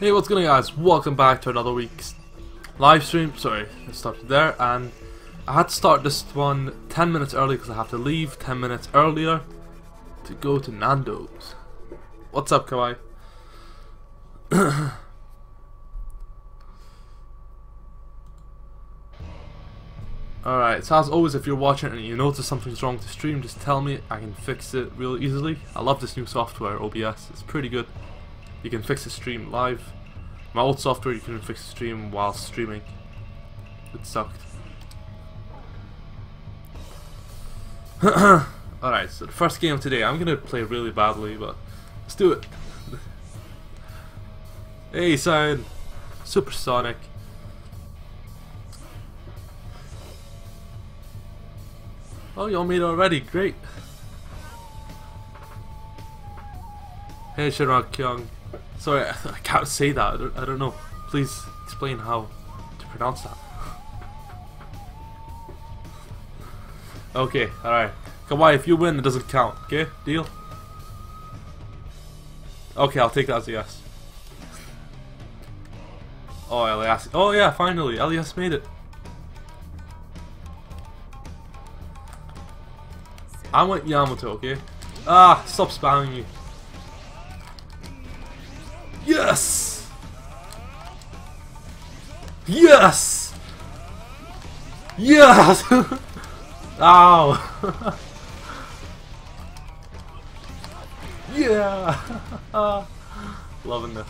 Hey, what's going on guys? Welcome back to another week's live stream. Sorry, I started there and I had to start this one 10 minutes early because I have to leave 10 minutes earlier to go to Nando's. What's up, Kawaii? Alright, so as always, if you're watching and you notice something's wrong with the stream, just tell me. I can fix it real easily. I love this new software, OBS. It's pretty good. You can fix the stream live. My old software, you couldn't fix the stream while streaming. It sucked. Alright, so the first game of today, I'm gonna play really badly, but let's do it. hey, son. Supersonic. Oh, you all made already. Great. Hey, Shinrak Kyung. Sorry, I, can't say that. I don't, I don't know. Please explain how to pronounce that. okay, alright. Kawaii, if you win, it doesn't count. Okay? Deal? Okay, I'll take that as a yes. Oh, Elias. Oh, yeah, finally. Elias made it. I want Yamato, okay? Ah, stop spamming me. Yes! Yes! Yes! Ow! yeah! Loving this.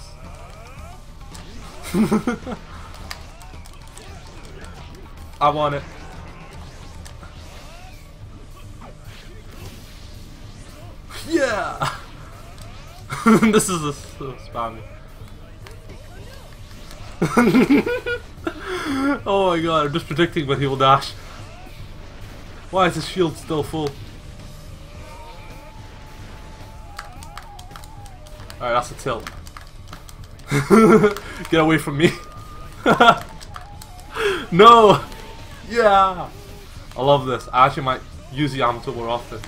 I want it. Yeah! this is a so spammy. oh my god, I'm just predicting when he will dash. Why is his shield still full? Alright, that's a tilt. Get away from me. no! Yeah! I love this. I actually might use the Yamato more often.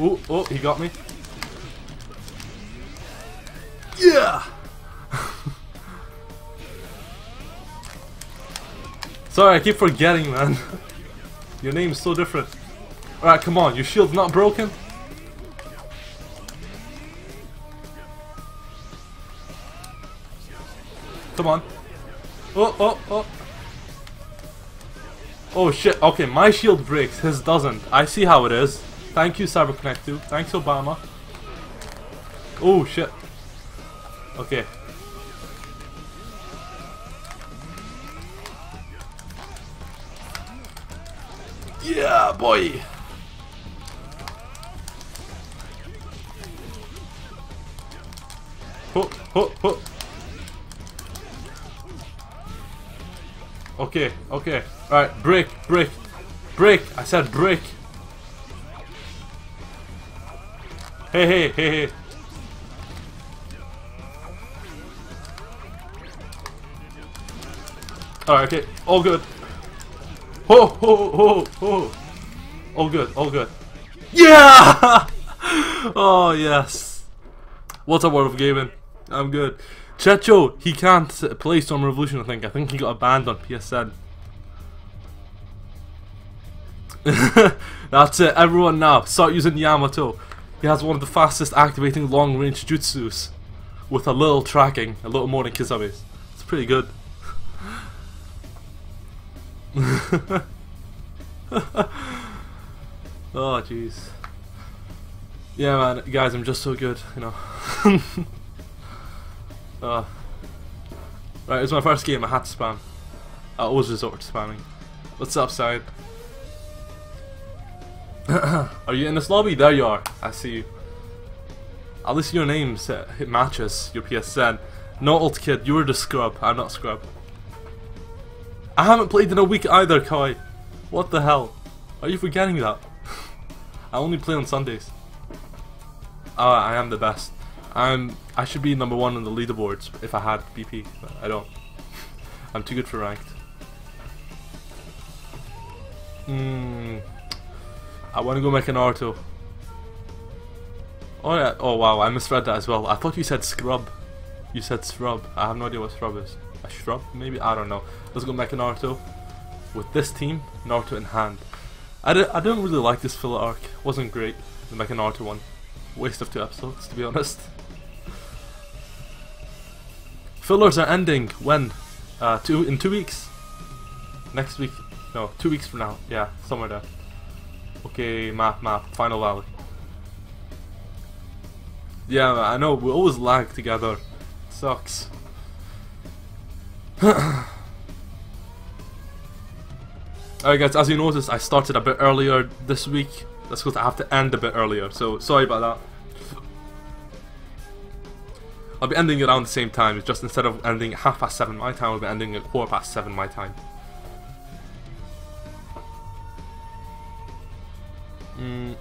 Oh, oh, he got me. Yeah! Sorry, I keep forgetting, man. Your name's so different. Alright, come on, your shield's not broken? Come on. Oh, oh, oh. Oh shit, okay, my shield breaks, his doesn't. I see how it is. Thank you, CyberConnect 2. Thanks, Obama. Oh, shit. Okay. Yeah, boy! Ho, ho, ho. Okay, okay. Alright, break, break. Break! I said break! Hey, hey, hey, hey. Alright, okay. All good. Ho, ho, ho, ho. All good, all good. Yeah! oh, yes. What's a world of gaming? I'm good. Checho, he can't play Storm Revolution, I think. I think he got banned on PSN. That's it. Everyone now, start using Yamato. He has one of the fastest activating long range jutsus with a little tracking, a little more than Kisame's. It's pretty good. oh jeez. Yeah man, guys, I'm just so good, you know. uh, right, it was my first game, I had to spam. I always resort to spamming. What's up, side? are you in this lobby? There you are. I see you. At least your name it matches your PSN. No old kid, you were the scrub. I'm not scrub. I haven't played in a week either, Kai. What the hell? Are you forgetting that? I only play on Sundays. Oh, I am the best. I'm. I should be number one on the leaderboards if I had BP, but I don't. I'm too good for ranked. Hmm. I want to go Mecha Naruto. Oh yeah. Oh wow, I misread that as well. I thought you said scrub. You said scrub. I have no idea what scrub is. A shrub? Maybe? I don't know. Let's go Mecha Naruto. With this team, Naruto in hand. I, di I didn't really like this filler arc. wasn't great. The Mecha Naruto one. Waste of two episodes, to be honest. Fillers are ending when? Uh, two in two weeks. Next week. No, two weeks from now. Yeah, somewhere there. Okay, map, map. Final Valley. Yeah, I know. We always lag together. Sucks. Alright guys, as you noticed, I started a bit earlier this week. That's because I have to end a bit earlier, so sorry about that. I'll be ending around the same time, it's just instead of ending half past 7 my time, I'll be ending at quarter past 7 my time. Mm.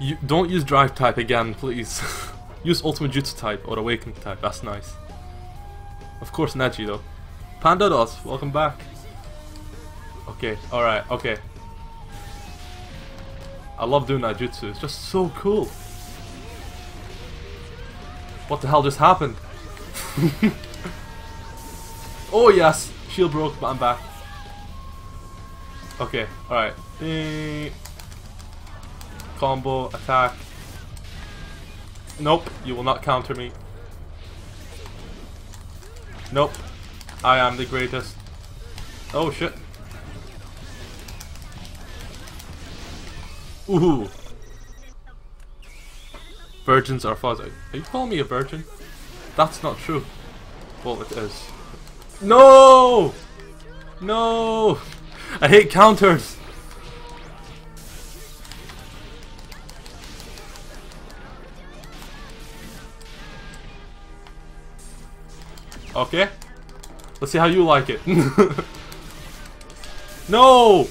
You Don't use drive type again, please. use ultimate jutsu type or awakening type, that's nice. Of course Neji though. Panda Dos, welcome back. Okay, alright, okay. I love doing that jutsu, it's just so cool. What the hell just happened? oh yes, shield broke, but I'm back. Okay, alright. Combo, attack. Nope, you will not counter me. Nope. I am the greatest. Oh shit. Ooh. Virgins are fuzzy. Are you calling me a virgin? That's not true. Well, it is. No! No! I hate counters! Okay. Let's see how you like it. no!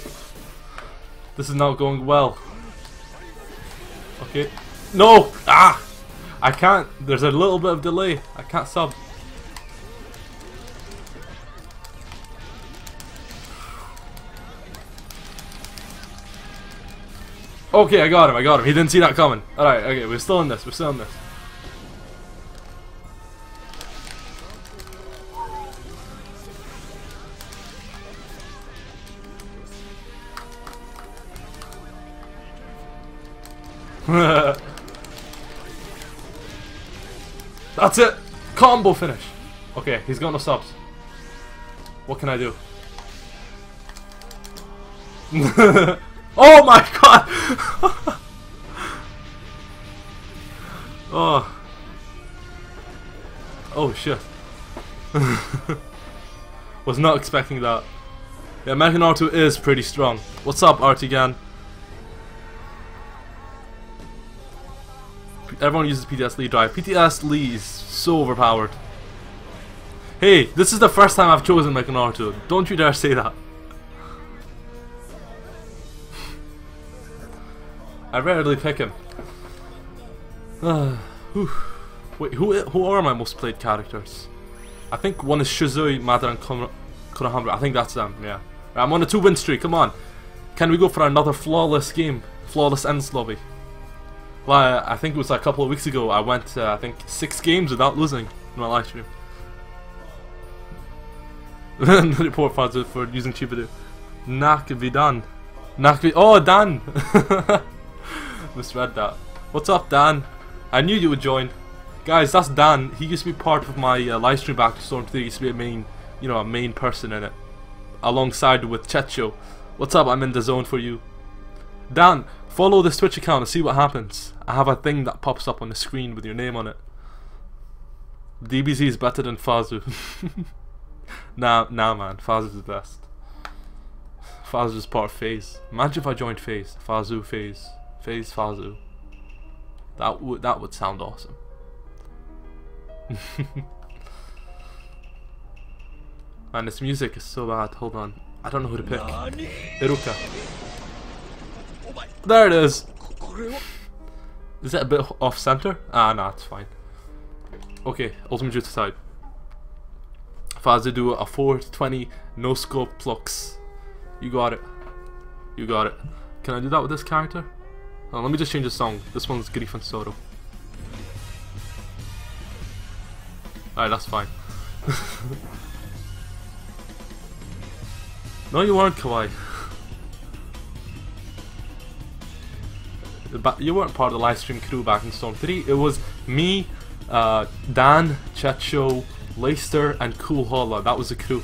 This is not going well. Okay. No! Ah! I can't. There's a little bit of delay. I can't sub. Okay, I got him. I got him. He didn't see that coming. Alright, okay. We're still in this. We're still in this. That's it! Combo finish! Okay, he's got no subs. What can I do? oh my god! oh. Oh shit. Was not expecting that. Yeah, Mecha Naruto is pretty strong. What's up, Artigan? Everyone uses PTS Lee drive. PTS Lee is so overpowered. Hey, this is the first time I've chosen Mecha Naruto. Don't you dare say that. I rarely pick him. Wait, who who are my most played characters? I think one is Shisui, Madara, and Konohamaru. I think that's them, yeah. I'm on a two win streak, come on. Can we go for another flawless game? Flawless ends lobby. Well, I think it was a couple of weeks ago. I went, uh, I think, six games without losing in my live stream. the Report Fazio for using Chibidu. Nak Vidan. Nak Oh, Dan! Misread that. What's up, Dan? I knew you would join. Guys, that's Dan. He used to be part of my uh, live stream back to Storm 3. He used to be a main, you know, a main person in it. Alongside with Checho. What's up? I'm in the zone for you. Dan, Follow this Twitch account and see what happens. I have a thing that pops up on the screen with your name on it. DBZ is better than Fazu. nah, nah man, Fazu's the best. Fazu is part of FaZe. Imagine if I joined FaZe. Fazu, FaZe. FaZe, Fazu. That would that would sound awesome. Man, this music is so bad. Hold on. I don't know who to pick. Iruka. There it is. Is it a bit off center? Ah, nah, it's fine. Okay, ultimate type. Fazu do a 420 no scope flux. You got it. You got it. Can I do that with this character? Oh, let me just change the song. This one's Grief and Sorrow. Alright, that's fine. no, you weren't Kawaii. You weren't part of the live stream crew back in Storm 3. It was me, uh, Dan, Checho, Leicester, and Cool Holla. That was the crew.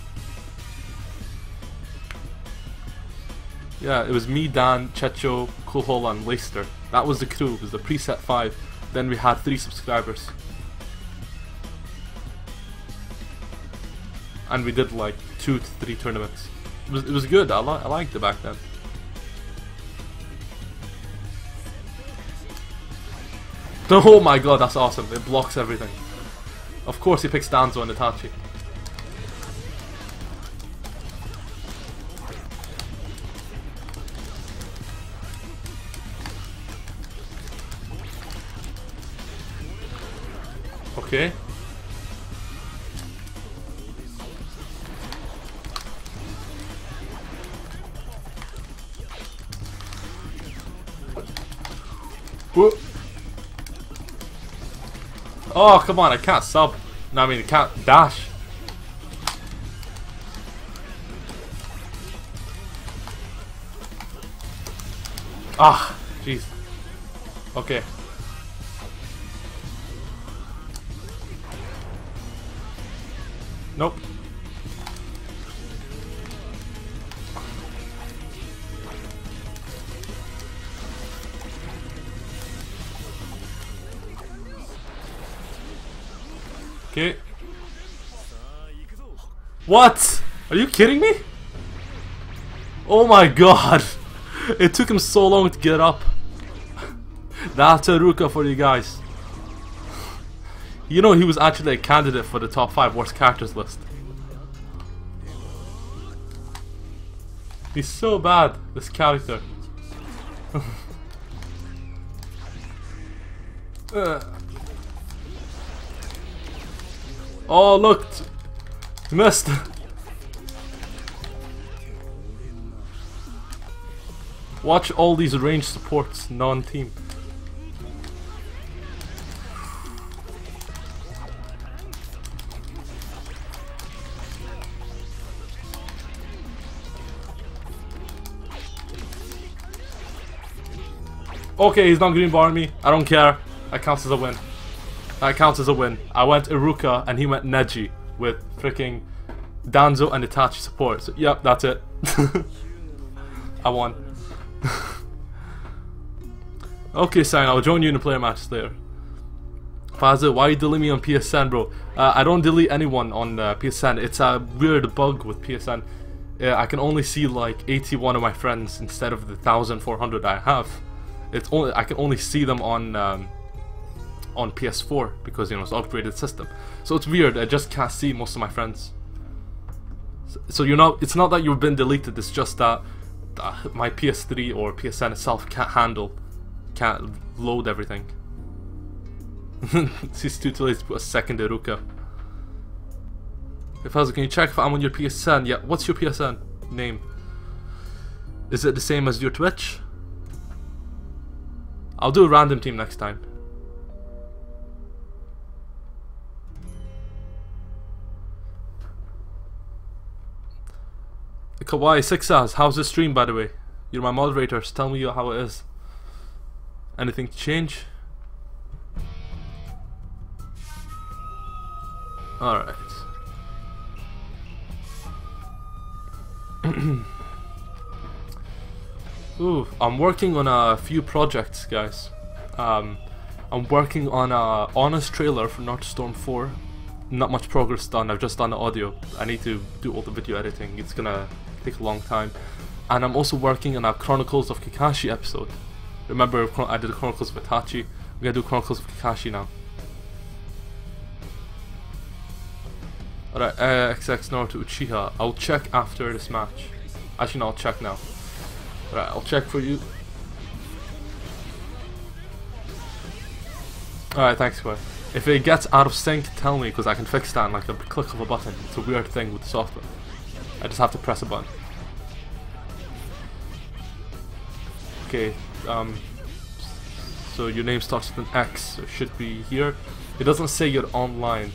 Yeah, it was me, Dan, Checho, Cool Holla, and Leicester. That was the crew. It was the preset 5. Then we had 3 subscribers. And we did like 2 to 3 tournaments. It was, it was good. I, li I liked it back then. Oh my god, that's awesome. It blocks everything. Of course he picks Danzo and Itachi. Okay. Whoa. Oh, come on, I can't sub. No, I mean, I can't dash. Ah, jeez. Okay. Nope. Okay. What? Are you kidding me? Oh my god! It took him so long to get up. That's Iruka for you guys. You know he was actually a candidate for the top 5 worst characters list. He's so bad, this character. uh. Oh, look! Missed! Watch all these range supports non-team. Okay, he's not green barring me. I don't care. That counts as a win. That counts as a win. I went Iruka and he went Neji with freaking Danzo and Itachi support. So, yep, that's it. I won. okay, Sign, I'll join you in a player match later. Faza, why are you deleting me on PSN, bro? Uh, I don't delete anyone on uh, PSN. It's a weird bug with PSN. I can only see like 81 of my friends instead of the 1,400 I have. It's only I can only see them on um, on PS4 because you know it's an upgraded system. So it's weird. I just can't see most of my friends. So, so you know. It's not that you've been deleted. It's just that uh, my PS3 or PSN itself can't handle, can't load everything. She's too late to put a second Iruka. If I was, can you check if I'm on your PSN? Yeah. What's your PSN name? Is it the same as your Twitch? I'll do a random team next time. Kawaii, six hours. How's the stream, by the way? You're my moderators. Tell me how it is. Anything to change? Alright. Ooh, I'm working on a few projects, guys. Um, I'm working on a honest trailer for Naruto Storm 4. Not much progress done, I've just done the audio. I need to do all the video editing. It's gonna take a long time. And I'm also working on a Chronicles of Kakashi episode. Remember, I did the Chronicles of Itachi. I'm gonna do Chronicles of Kakashi now. Alright, uh, XX Naruto Uchiha. I'll check after this match. Actually, no, I'll check now. Alright, I'll check for you. Alright, thanks, Quay. If it gets out of sync, tell me, because I can fix that in like a click of a button. It's a weird thing with the software. I just have to press a button. Okay, um, So your name starts with an X, so it should be here. It doesn't say you're online.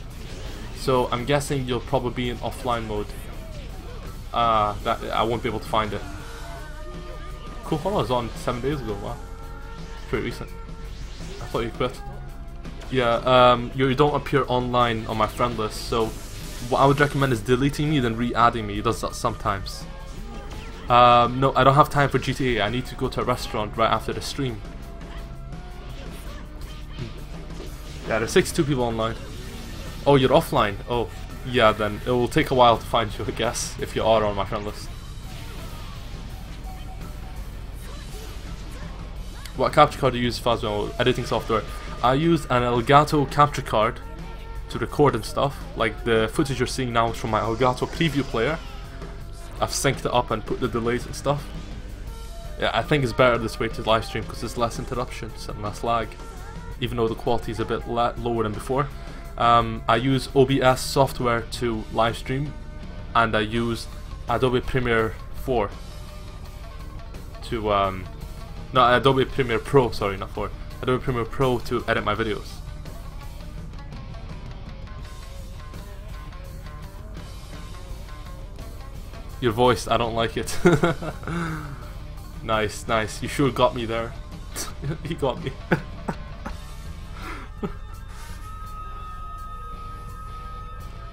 So I'm guessing you'll probably be in offline mode. Uh, that I won't be able to find it. Cool Hollow was on seven days ago, wow. Pretty recent. I thought you quit. Yeah, um, you don't appear online on my friend list, so what I would recommend is deleting me then re-adding me. He does that sometimes. Um, no, I don't have time for GTA. I need to go to a restaurant right after the stream. Yeah, there's 62 people online. Oh, you're offline. Oh, yeah, then it will take a while to find you, I guess, if you are on my friend list. What capture card do you use Phasmo editing software? I use an Elgato capture card to record and stuff. Like the footage you're seeing now is from my Elgato preview player. I've synced it up and put the delays and stuff. Yeah, I think it's better this way to live stream because there's less interruptions and less lag, even though the quality is a bit lower than before. Um, I use OBS software to live stream, and I use Adobe Premiere 4 to um, no Adobe Premiere Pro. Sorry, not 4. Adobe Premiere Pro to edit my videos. Your voice, I don't like it. nice, nice. You sure got me there. he got me.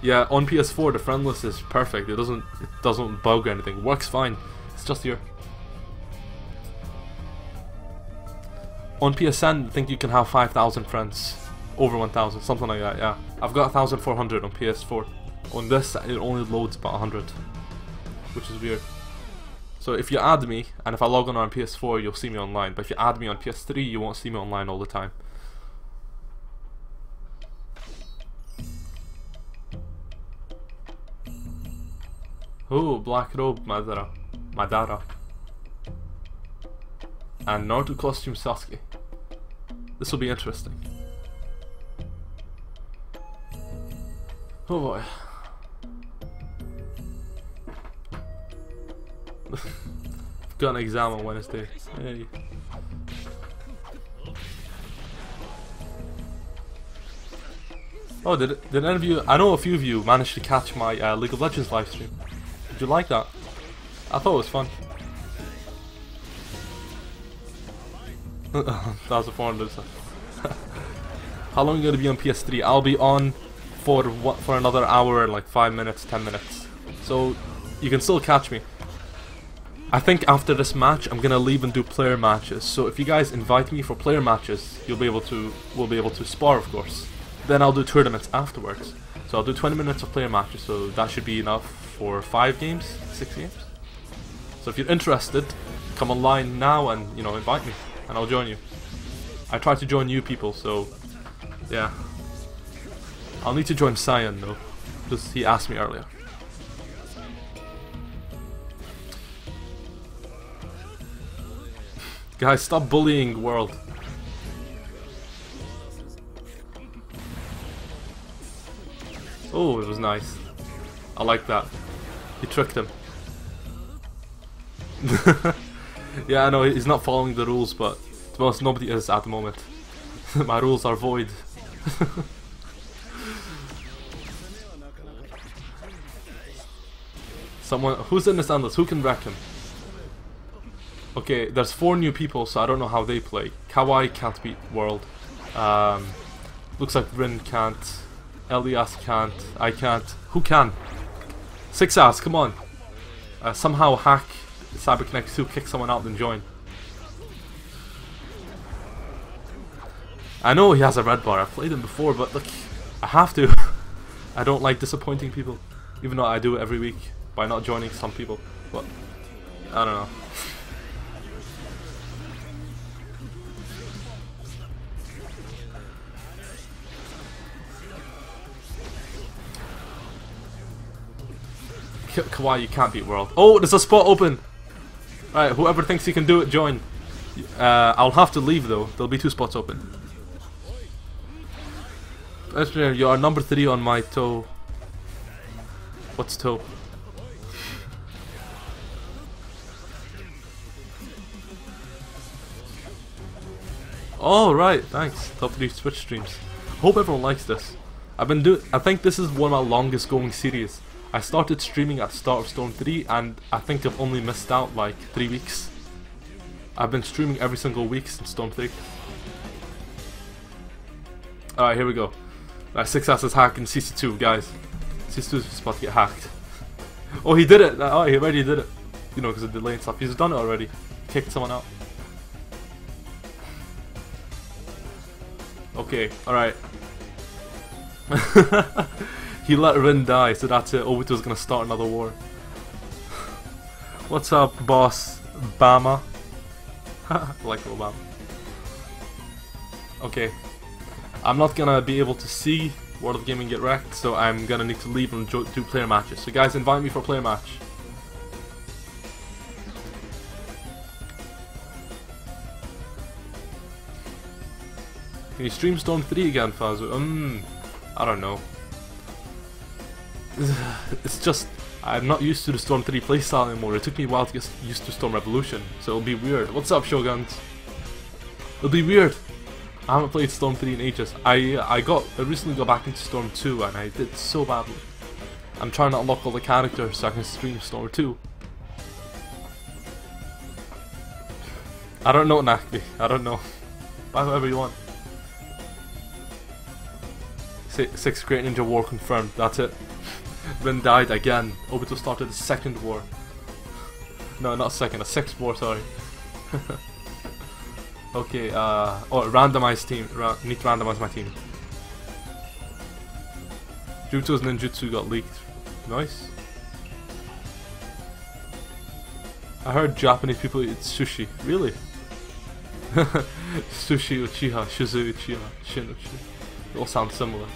yeah, on PS4 the friend list is perfect. It doesn't it doesn't bug anything. Works fine. It's just here. On PSN, I think you can have 5,000 friends. Over 1,000, something like that, yeah. I've got 1,400 on PS4. On this, it only loads about 100 which is weird. So if you add me, and if I log on on PS4, you'll see me online. But if you add me on PS3, you won't see me online all the time. Oh, Black Robe Madara. Madara. And Naruto costume Sasuke. This will be interesting. Oh boy. Got an exam on Wednesday. Hey. Oh, did did any of you? I know a few of you managed to catch my uh, League of Legends live stream. Did you like that? I thought it was fun. that was a 400. How long are you gonna be on PS3? I'll be on for what for another hour, like five minutes, ten minutes. So you can still catch me. I think after this match, I'm gonna leave and do player matches. So if you guys invite me for player matches, you'll be able to, we'll be able to spar, of course. Then I'll do tournaments afterwards. So I'll do 20 minutes of player matches, so that should be enough for five games, six games. So if you're interested, come online now and you know invite me, and I'll join you. I try to join new people, so yeah. I'll need to join Cyan though, because he asked me earlier. Guys, stop bullying world. Oh, it was nice. I like that. You tricked him. yeah, I know, he's not following the rules, but to be honest, nobody is at the moment. My rules are void. Someone, who's in this endless? Who can wreck him? Okay, there's four new people, so I don't know how they play. Kawaii can't beat World. Um, looks like Rin can't. Elias can't. I can't. Who can? Six ass, come on. Uh, somehow hack CyberConnect 2, kick someone out, then join. I know he has a red bar. I've played him before, but look, I have to. I don't like disappointing people, even though I do it every week by not joining some people. But I don't know. Kawaii, you can't beat World. Oh, there's a spot open! Alright, whoever thinks he can do it, join. Uh, I'll have to leave though. There'll be two spots open. You are number three on my toe. What's toe? Oh right, thanks. Top three Twitch streams. Hope everyone likes this. I've been doing. I think this is one of my longest going series. I started streaming at the start of Storm 3 and I think I've only missed out like 3 weeks. I've been streaming every single week since Storm 3. Alright, here we go. Right, 6 asses hacking CC2, guys. CC2 is about to get hacked. Oh, he did it! Oh, he already did it. You know, because of delay and stuff. He's done it already. Kicked someone out. Okay, alright. he let Rin die, so that's it. Obito's gonna start another war. What's up, boss? Bama? like Obama. Okay. I'm not gonna be able to see World of Gaming get wrecked, so I'm gonna need to leave and do player matches. So guys, invite me for a player match. Can you stream Storm 3 again, Fazu? Um, I don't know. It's just, I'm not used to the Storm 3 playstyle anymore. It took me a while to get used to Storm Revolution, so it'll be weird. What's up, Shoguns? It'll be weird. I haven't played Storm 3 in ages. I I got I recently got back into Storm 2 and I did so badly. I'm trying to unlock all the characters so I can stream Storm 2. I don't know Nakbi. I don't know. Buy whoever you want. Six, six Great Ninja War confirmed. That's it. Rin died again. Obito started the second war. No, not second. A sixth war. Sorry. okay. Uh. Oh, randomize team. Ra need to randomize my team. Jutsu's ninjutsu got leaked. Nice. I heard Japanese people eat sushi. Really? sushi Uchiha, Shizu Uchiha, Shin Uchiha. All sound similar.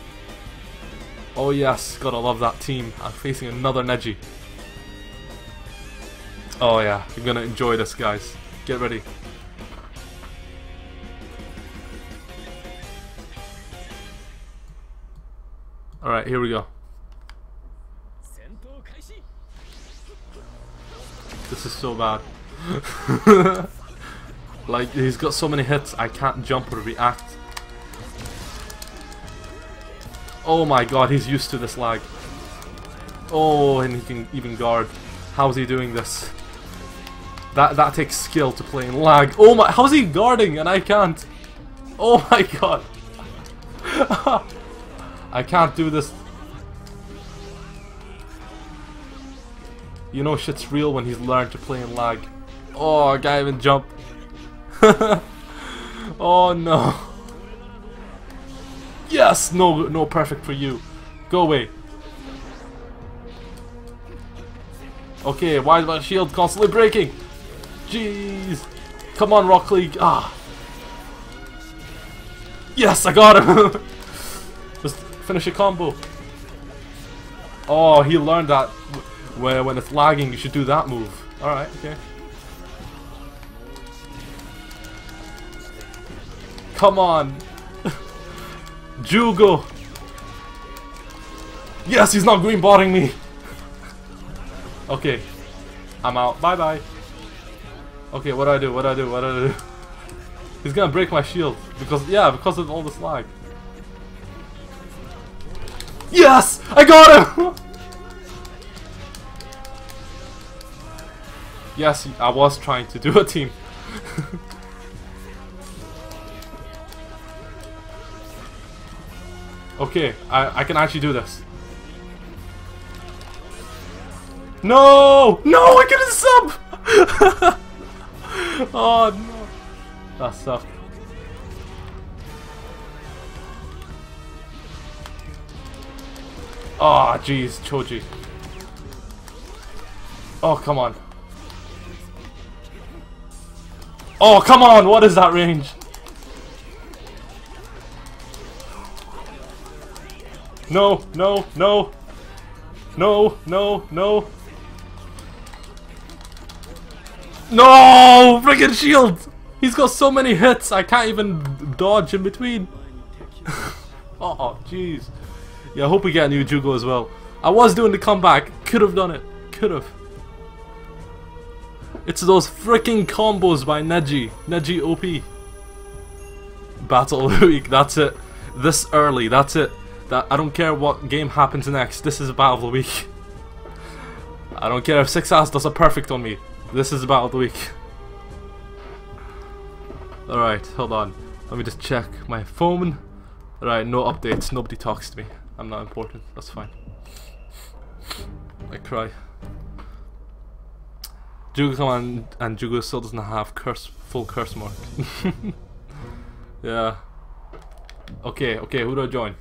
Oh yes, gotta love that team. I'm facing another Neji. Oh yeah, you're gonna enjoy this guys. Get ready. Alright, here we go. This is so bad. like, he's got so many hits, I can't jump or react. Oh my god, he's used to this lag. Oh, and he can even guard. How's he doing this? That that takes skill to play in lag. Oh my, how's he guarding and I can't? Oh my god. I can't do this. You know shit's real when he's learned to play in lag. Oh, I can't even jump. oh no. Yes! No, no perfect for you. Go away. Okay, why is my shield constantly breaking? Jeez. Come on, Rock Lee. Ah. Yes, I got him. Just finish a combo. Oh, he learned that where when it's lagging, you should do that move. Alright, okay. Come on. Jugo! Yes, he's not green botting me! okay. I'm out. Bye bye. Okay, what do I do? What do I do? What do I do? He's gonna break my shield. Because, yeah, because of all the slag. Yes! I got him! yes, I was trying to do a team. Okay, I, I can actually do this. No! No, I couldn't sub! oh no. That sucked. Oh, jeez, Choji. Oh, come on. Oh, come on, what is that range? No, no, no. No, no, no. No! Friggin' shield! He's got so many hits, I can't even dodge in between. oh, jeez. Yeah, I hope we get a new Jugo as well. I was doing the comeback. Could have done it. Could have. It's those freaking combos by Neji. Neji OP. battle of the week. That's it. This early. That's it. That I don't care what game happens next. This is a battle of the week. I don't care if six ass does a perfect on me. This is a battle of the week. Alright, hold on. Let me just check my phone. Alright, no updates. Nobody talks to me. I'm not important. That's fine. I cry. Jugo and, and Jugo still doesn't have curse full curse mark. yeah. Okay, okay, who do I join?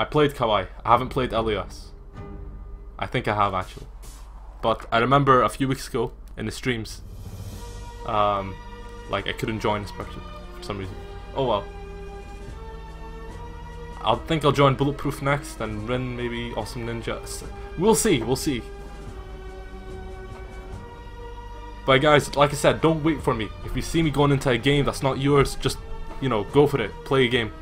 I played Kawaii. I haven't played Elias. I think I have actually. But I remember a few weeks ago in the streams, um, like I couldn't join this person for some reason. Oh well. I'll think I'll join Bulletproof next, and Rin maybe Awesome Ninja. We'll see, we'll see. But guys, like I said, don't wait for me. If you see me going into a game that's not yours, just, you know, go for it. Play a game.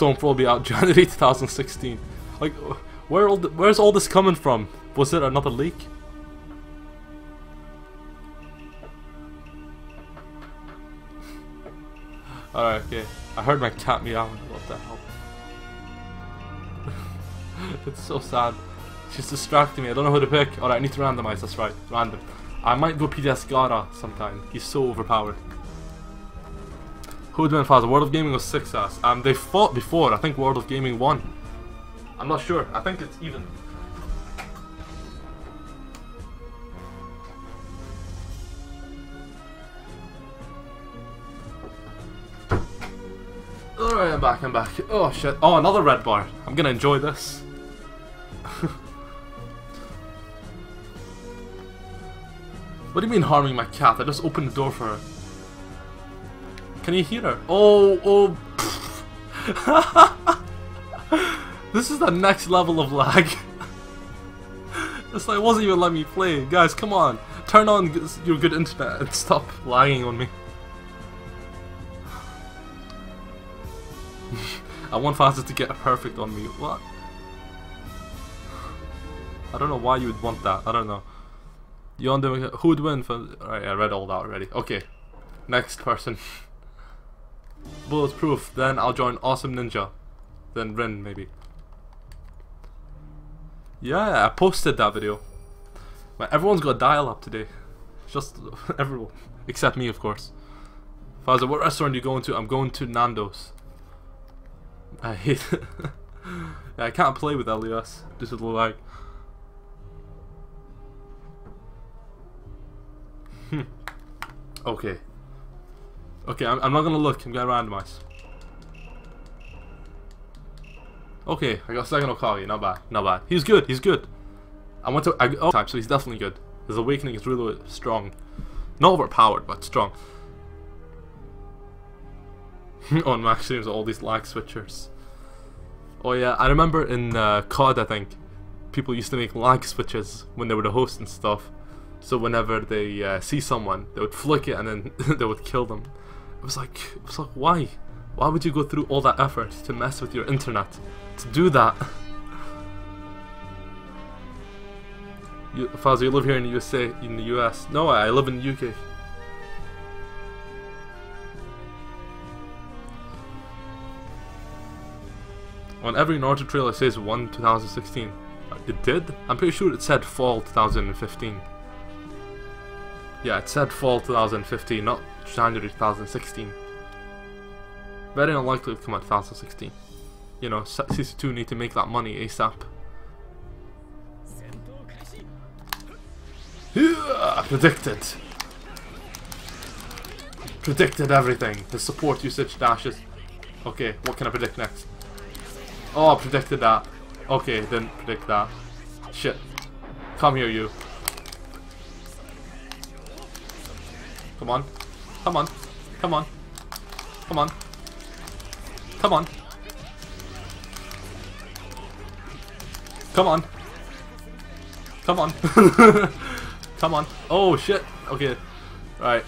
Will be out January 2016. Like, where all the, where's all this coming from? Was it another leak? Alright, okay. I heard my cat meowing. What the hell? it's so sad. She's distracting me. I don't know who to pick. Alright, I need to randomize. That's right. Random. I might go PTS Gaara sometime. He's so overpowered. Who would? World of Gaming was 6 ass. Um, they fought before. I think World of Gaming won. I'm not sure. I think it's even. Alright, I'm back, I'm back. Oh shit. Oh, another red bar. I'm gonna enjoy this. what do you mean harming my cat? I just opened the door for her. Can you hear her? Oh, oh. this is the next level of lag. it's like, it wasn't even letting me play. Guys, come on. Turn on your good internet and stop lagging on me. I want Fastest to get a perfect on me. What? I don't know why you would want that. I don't know. You on the who would win for oh, Alright, I read all that already. Okay. Next person. Bulletproof, then I'll join Awesome Ninja. Then Rin maybe. Yeah, I posted that video. Everyone's got dial up today. Just everyone. Except me of course. Faza, what restaurant are you going to? I'm going to Nando's. I hate it. yeah, I can't play with LES This is lag. Hmm. okay. Okay, I'm, I'm not gonna look. I'm gonna randomize. Okay, I got second Hokage. Not bad. Not bad. He's good. He's good. I went to I, oh, time, so he's definitely good. His awakening is really strong. Not overpowered, but strong. on max streams, all these lag switchers. Oh yeah, I remember in uh, COD, I think, people used to make lag switches when they were the host and stuff. So whenever they uh, see someone, they would flick it and then they would kill them. It was like, it was like, why? Why would you go through all that effort to mess with your internet? To do that? You, you live here in the USA, in the US. No, I live in the UK. On every Naruto trailer it says 1 2016. It did? I'm pretty sure it said fall 2015. Yeah, it said fall 2015, not January 2016. Very unlikely to come out 2016. You know, CC2 need to make that money ASAP. Predicted. Predicted everything. The support usage dashes. Okay, what can I predict next? Oh, I predicted that. Okay, didn't predict that. Shit. Come here, you. Come on. Come on. Come on. Come on. Come on. Come on. Come on. Come on. Oh, shit. Okay. Right.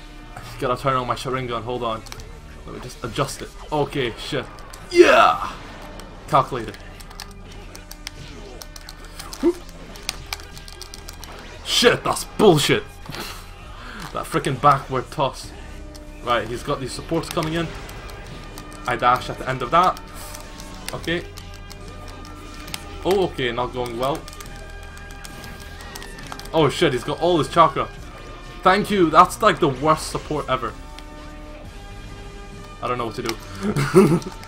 Gotta turn on my Sharingan. Hold on. Let me just adjust it. Okay, shit. Yeah! Calculated. Shit, that's bullshit. That freaking backward toss. Right, he's got these supports coming in. I dash at the end of that. Okay. Oh, okay, not going well. Oh shit, he's got all his chakra. Thank you, that's like the worst support ever. I don't know what to do.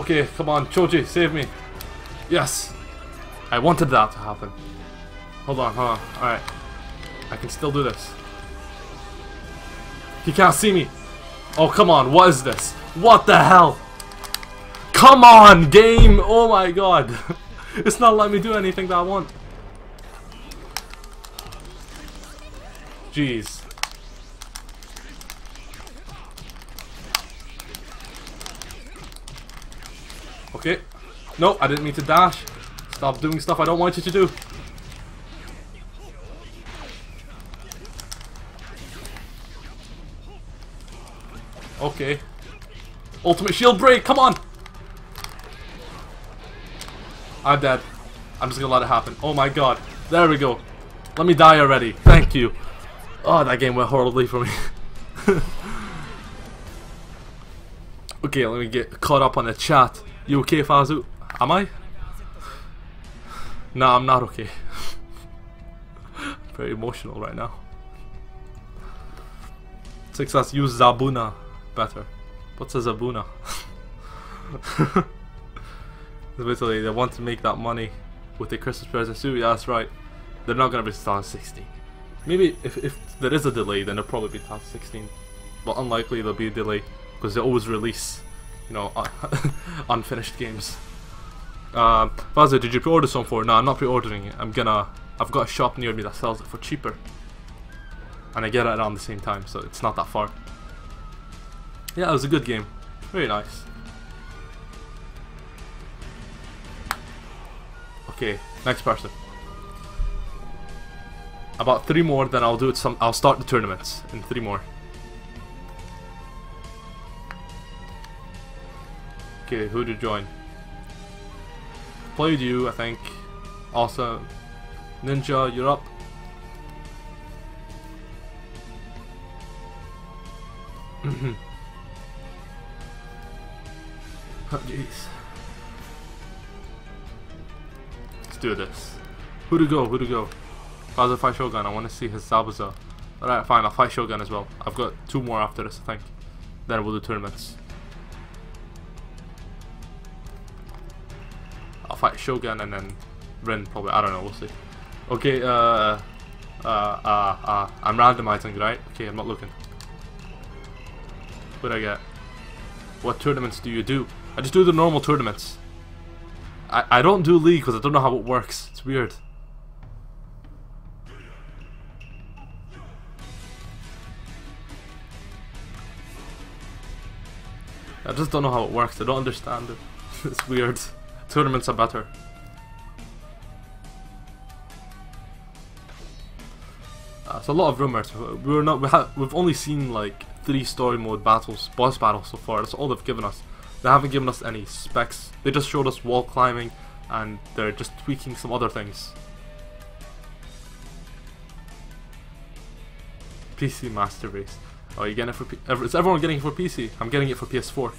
Okay, come on, Choji, save me. Yes. I wanted that to happen. Hold on, hold on. Alright. I can still do this. He can't see me. Oh, come on. What is this? What the hell? Come on, game. Oh my god. it's not letting me do anything that I want. Jeez. Okay. No, I didn't mean to dash. Stop doing stuff I don't want you to do. Okay. Ultimate shield break, come on! I'm dead. I'm just gonna let it happen. Oh my god. There we go. Let me die already. Thank you. Oh, that game went horribly for me. okay, let me get caught up on the chat. You okay, Fazu? Am I? No, I'm not okay. Very emotional right now. Success, use Zabuna better. What's a Zabuna? Basically, they want to make that money with the Christmas present too. Yeah, that's right. They're not gonna be 2016. Maybe if, if there is a delay, then it'll probably be 2016. But unlikely there'll be a delay because they always release, you know, unfinished games. Uh, Faza, did you pre-order some for? it? No, I'm not pre-ordering it. I'm gonna. I've got a shop near me that sells it for cheaper, and I get it around the same time, so it's not that far. Yeah, it was a good game. Very nice. Okay, next person. About three more, then I'll do it. Some. I'll start the tournaments in three more. Okay, who to join? Played you, I think. Also, Ninja, you're up. Oh, jeez. Let's do this. Who to go? Who to go? Father fight Shogun. I want to see his Zabuza. Alright, fine. I'll fight Shogun as well. I've got two more after this, I think. Then we'll do tournaments. Fight Shogun and then Rin probably. I don't know. We'll see. Okay, uh, uh, uh, uh, I'm randomizing, right? Okay, I'm not looking. What I get? What tournaments do you do? I just do the normal tournaments. I, I don't do League because I don't know how it works. It's weird. I just don't know how it works. I don't understand it. it's weird. Tournaments are better. Uh, it's a lot of rumors. We're not. We have. We've only seen like three story mode battles, boss battles so far. That's all they've given us. They haven't given us any specs. They just showed us wall climbing, and they're just tweaking some other things. PC Master Race. Oh, you getting it for P Is everyone getting it for PC? I'm getting it for PS4.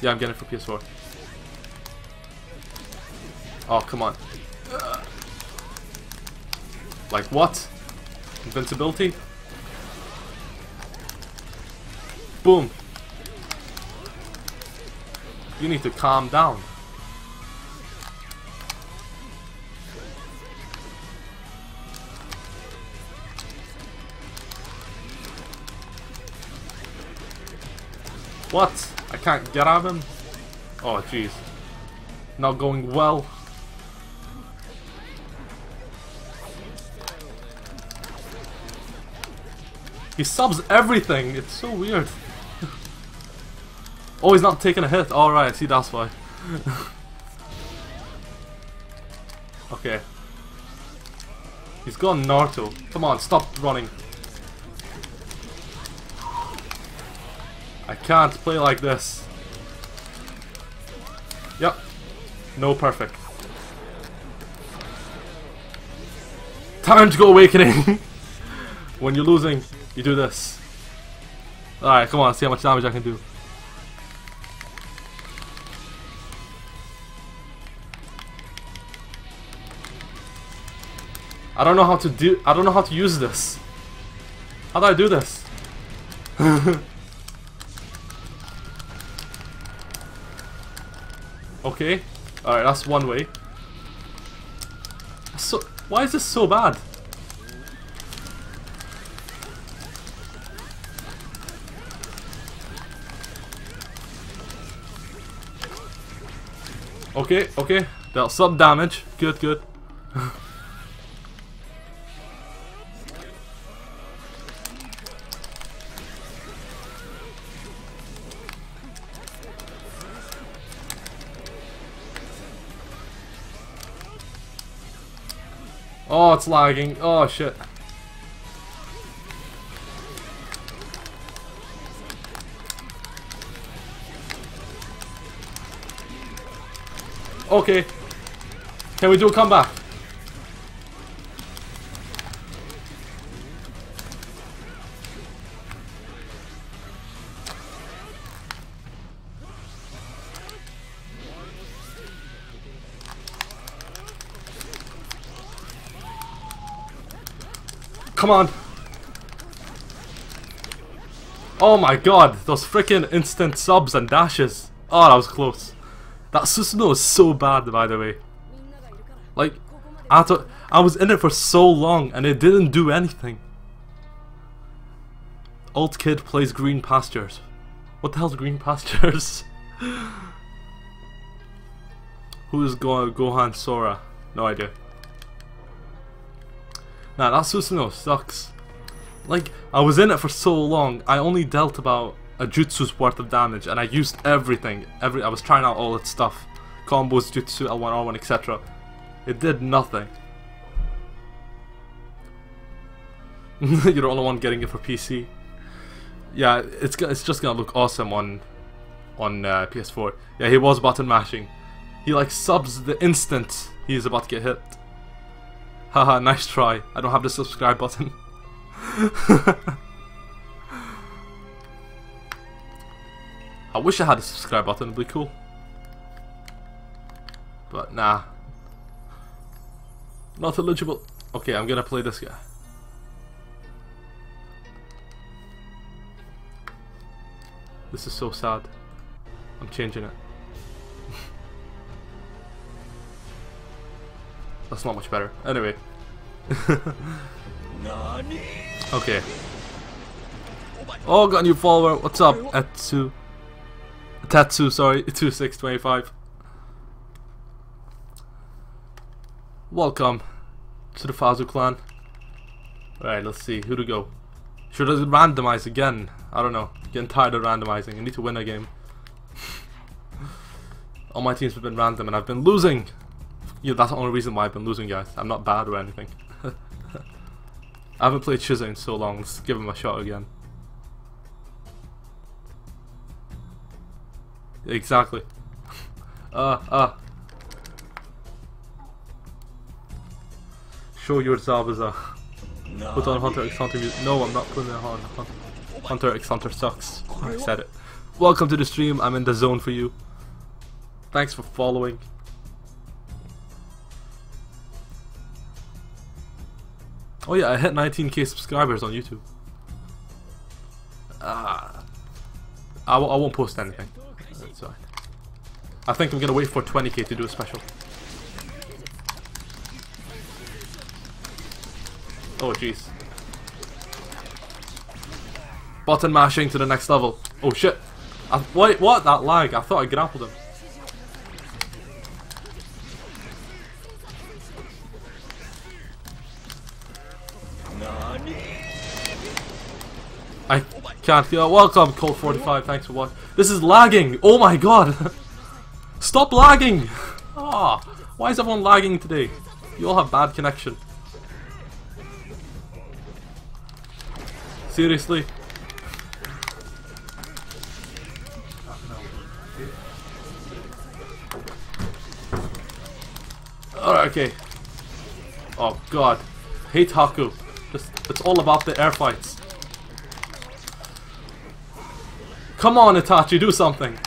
Yeah, I'm getting it for PS4. Oh, come on. Like what? Invincibility? Boom. You need to calm down. What? I can't get at him? Oh, jeez. Not going well. He subs everything. It's so weird. oh, he's not taking a hit. Alright, see, that's why. okay. He's gone Naruto. Come on, stop running. I can't play like this. Yep. No perfect. Time to go awakening! when you're losing, you do this. Alright, come on, see how much damage I can do. I don't know how to do- I don't know how to use this. How do I do this? okay. Alright, that's one way. So- why is this so bad? Okay, okay. Dealt some damage. Good, good. oh, it's lagging. Oh, shit. Okay. Can we do a comeback? Come on. Oh my god, those freaking instant subs and dashes. Oh, that was close. That Susanoo is so bad, by the way. Like, I thought I was in it for so long and it didn't do anything. Old kid plays green pastures. What the hell's green pastures? Who is Go Gohan Sora? No idea. Nah, that Susanoo sucks. Like, I was in it for so long, I only dealt about a jutsu's worth of damage and I used everything. Every I was trying out all its stuff. Combos, jutsu, L1, R1, etc. It did nothing. You're the only one getting it for PC. Yeah, it's it's just gonna look awesome on on uh, PS4. Yeah, he was button mashing. He like subs the instant he's about to get hit. Haha, nice try. I don't have the subscribe button. I wish I had a subscribe button, it'd be cool. But nah. Not eligible. Okay, I'm gonna play this guy. This is so sad. I'm changing it. That's not much better. Anyway. okay. Oh, got a new follower. What's up, Etsu? Tatsu, sorry, 2625. Welcome to the Fazu clan. Alright, let's see, who to go? Should I randomize again? I don't know. Getting tired of randomizing. I need to win a game. All my teams have been random and I've been losing! Yeah, that's the only reason why I've been losing, guys. I'm not bad or anything. I haven't played Shiza in so long, let's give him a shot again. Exactly. Uh. Uh. Show your Zabuza. Put on Hunter x Hunter music. No, I'm not putting it on. Hunter x Hunter sucks. I said it. Welcome to the stream. I'm in the zone for you. Thanks for following. Oh yeah, I hit 19k subscribers on YouTube. Ah. Uh, I w I won't post anything. I think I'm gonna wait for 20k to do a special. Oh jeez. Button mashing to the next level. Oh shit. I, wait, what? That lag. I thought I grappled him. I can't feel. Welcome, Cold 45. Thanks for watching. This is lagging. Oh my god. Stop lagging! Ah, oh, why is everyone lagging today? You all have bad connection. Seriously? Alright, okay. Oh god. Hate Haku. Just, it's all about the air fights. Come on, Itachi, do something!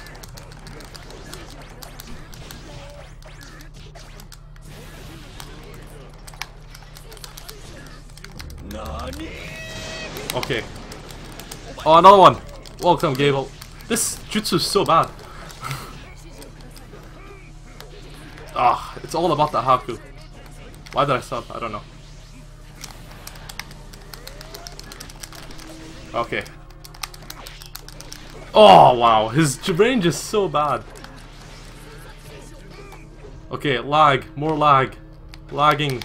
Oh, another one. Welcome, Gable. This jutsu is so bad. Ah, it's all about the Haku. Why did I sub? I don't know. Okay. Oh, wow. His range is so bad. Okay, lag. More lag. Lagging.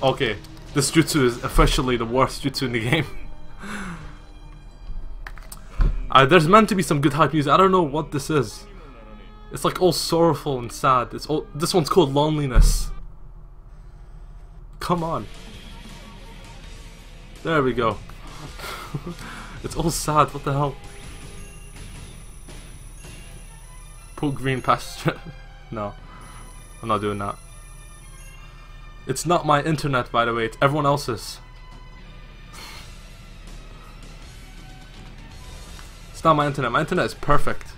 Okay, this jutsu is officially the worst jutsu in the game. uh, there's meant to be some good hype music. I don't know what this is. It's like all sorrowful and sad. It's all. This one's called Loneliness. Come on. There we go. it's all sad. What the hell? Put green pasture. no, I'm not doing that. It's not my internet, by the way. It's everyone else's. it's not my internet. My internet is perfect.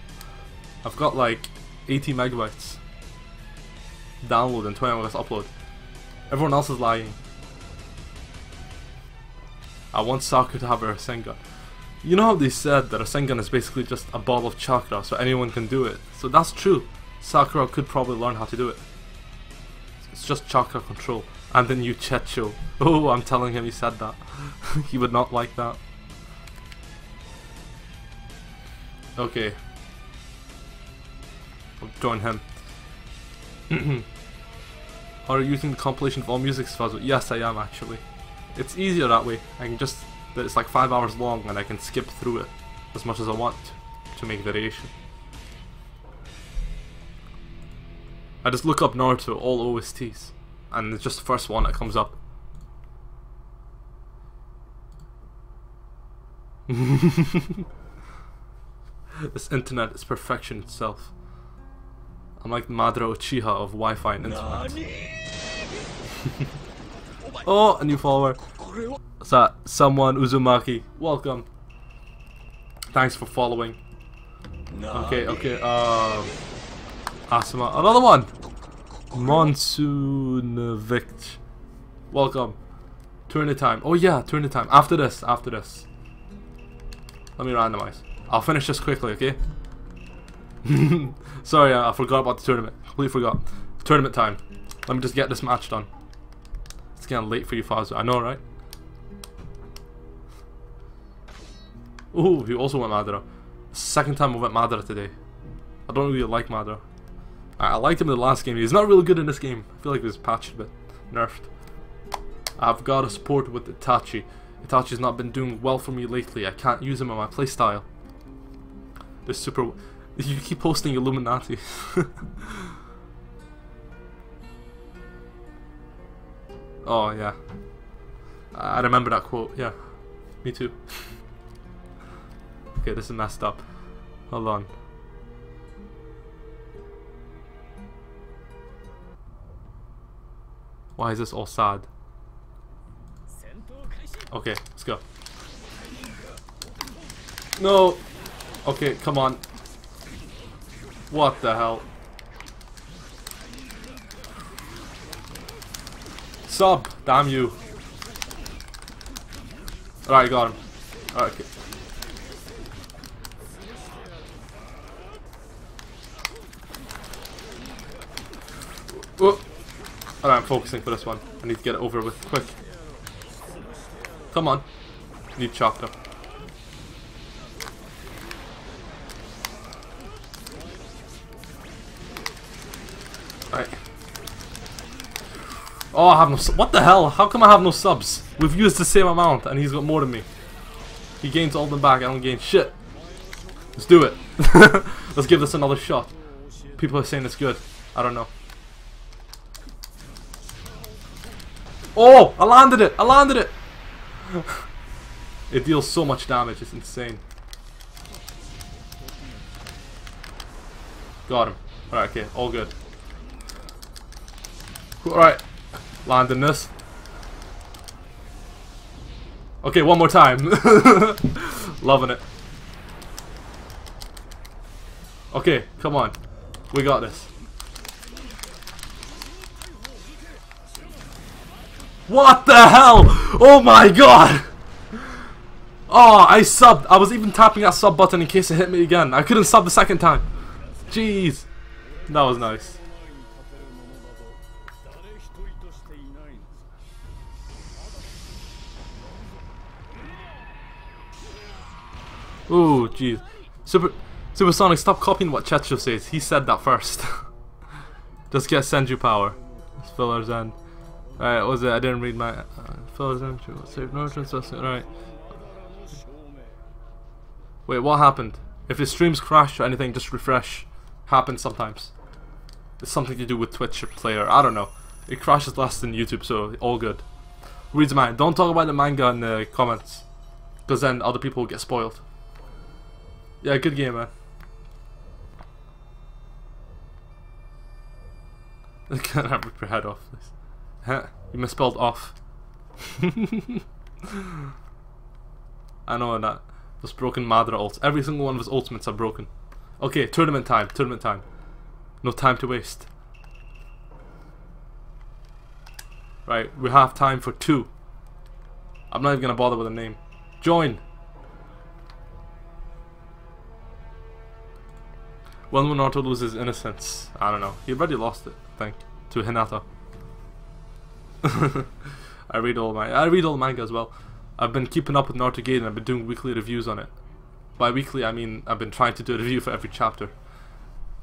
I've got like 80 megabytes download and 20 megabytes upload. Everyone else is lying. I want Sakura to have a Rasengan. You know how they said that a Rasengan is basically just a ball of chakra so anyone can do it. So that's true. Sakura could probably learn how to do it. It's just chakra control. And then you Checho. Oh, I'm telling him he said that. he would not like that. Okay. I'll join him. Are you using the compilation of all music files? Yes, I am actually. It's easier that way. I can just... It's like 5 hours long and I can skip through it as much as I want to make variation. I just look up Naruto, all OSTs, and it's just the first one that comes up. this internet is perfection itself. I'm like Madara Uchiha of Wi-Fi and internet. oh, a new follower. Sa someone Uzumaki. Welcome. Thanks for following. Okay, okay, um... Asuma. Another one! Monsoonvich. Welcome. Turn time. Oh yeah, turn time. After this, after this. Let me randomize. I'll finish this quickly, okay? Sorry, I forgot about the tournament. Completely forgot. Tournament time. Let me just get this match done. It's getting late for you, Fazu. I know, right? Ooh, you also went Madara. Second time I went Madara today. I don't really like Madara. I, I liked him in the last game. He's not really good in this game. I feel like he was patched a bit. Nerfed. I've got a support with Itachi. Itachi's not been doing well for me lately. I can't use him in my playstyle. This super... You keep posting Illuminati. oh, yeah. I remember that quote. Yeah. Me too. okay, this is messed up. Hold on. Why is this all sad? Okay, let's go. No! Okay, come on. What the hell? Sub! Damn you. Alright, got him. Alright, okay. Oh. oh. Alright, I'm focusing for this one. I need to get it over with quick. Come on. Need chocolate. Alright. Oh, I have no What the hell? How come I have no subs? We've used the same amount and he's got more than me. He gains all them back, I don't gain shit. Let's do it. Let's give this another shot. People are saying it's good. I don't know. Oh! I landed it! I landed it! it deals so much damage, it's insane. Got him. Alright, okay, all good. Alright, landing this. Okay, one more time. Loving it. Okay, come on. We got this. What the hell? Oh my god! Oh, I subbed. I was even tapping that sub button in case it hit me again. I couldn't sub the second time. Jeez. That was nice. Ooh, jeez. Super Supersonic, stop copying what Checho says. He said that first. Just get Senju power. It's filler's end. Alright, was it? I didn't read my uh, filler's end. Save no Alright. Wait, what happened? If the streams crash or anything, just refresh. Happens sometimes. It's something to do with Twitch player. I don't know. It crashes less than YouTube, so all good. Reads mine. Don't talk about the manga in the comments. Because then other people will get spoiled. Yeah, good game, man. I can't rip your head off. This. you misspelled off. I know that. Those broken Madara ults. Every single one of his ultimates are broken. Okay, tournament time. Tournament time. No time to waste. Right, we have time for two. I'm not even gonna bother with a name. Join! When will Naruto lose innocence? I don't know. He already lost it, I think, to Hinata. I read all my I read all manga as well. I've been keeping up with Naruto and I've been doing weekly reviews on it. By weekly, I mean I've been trying to do a review for every chapter.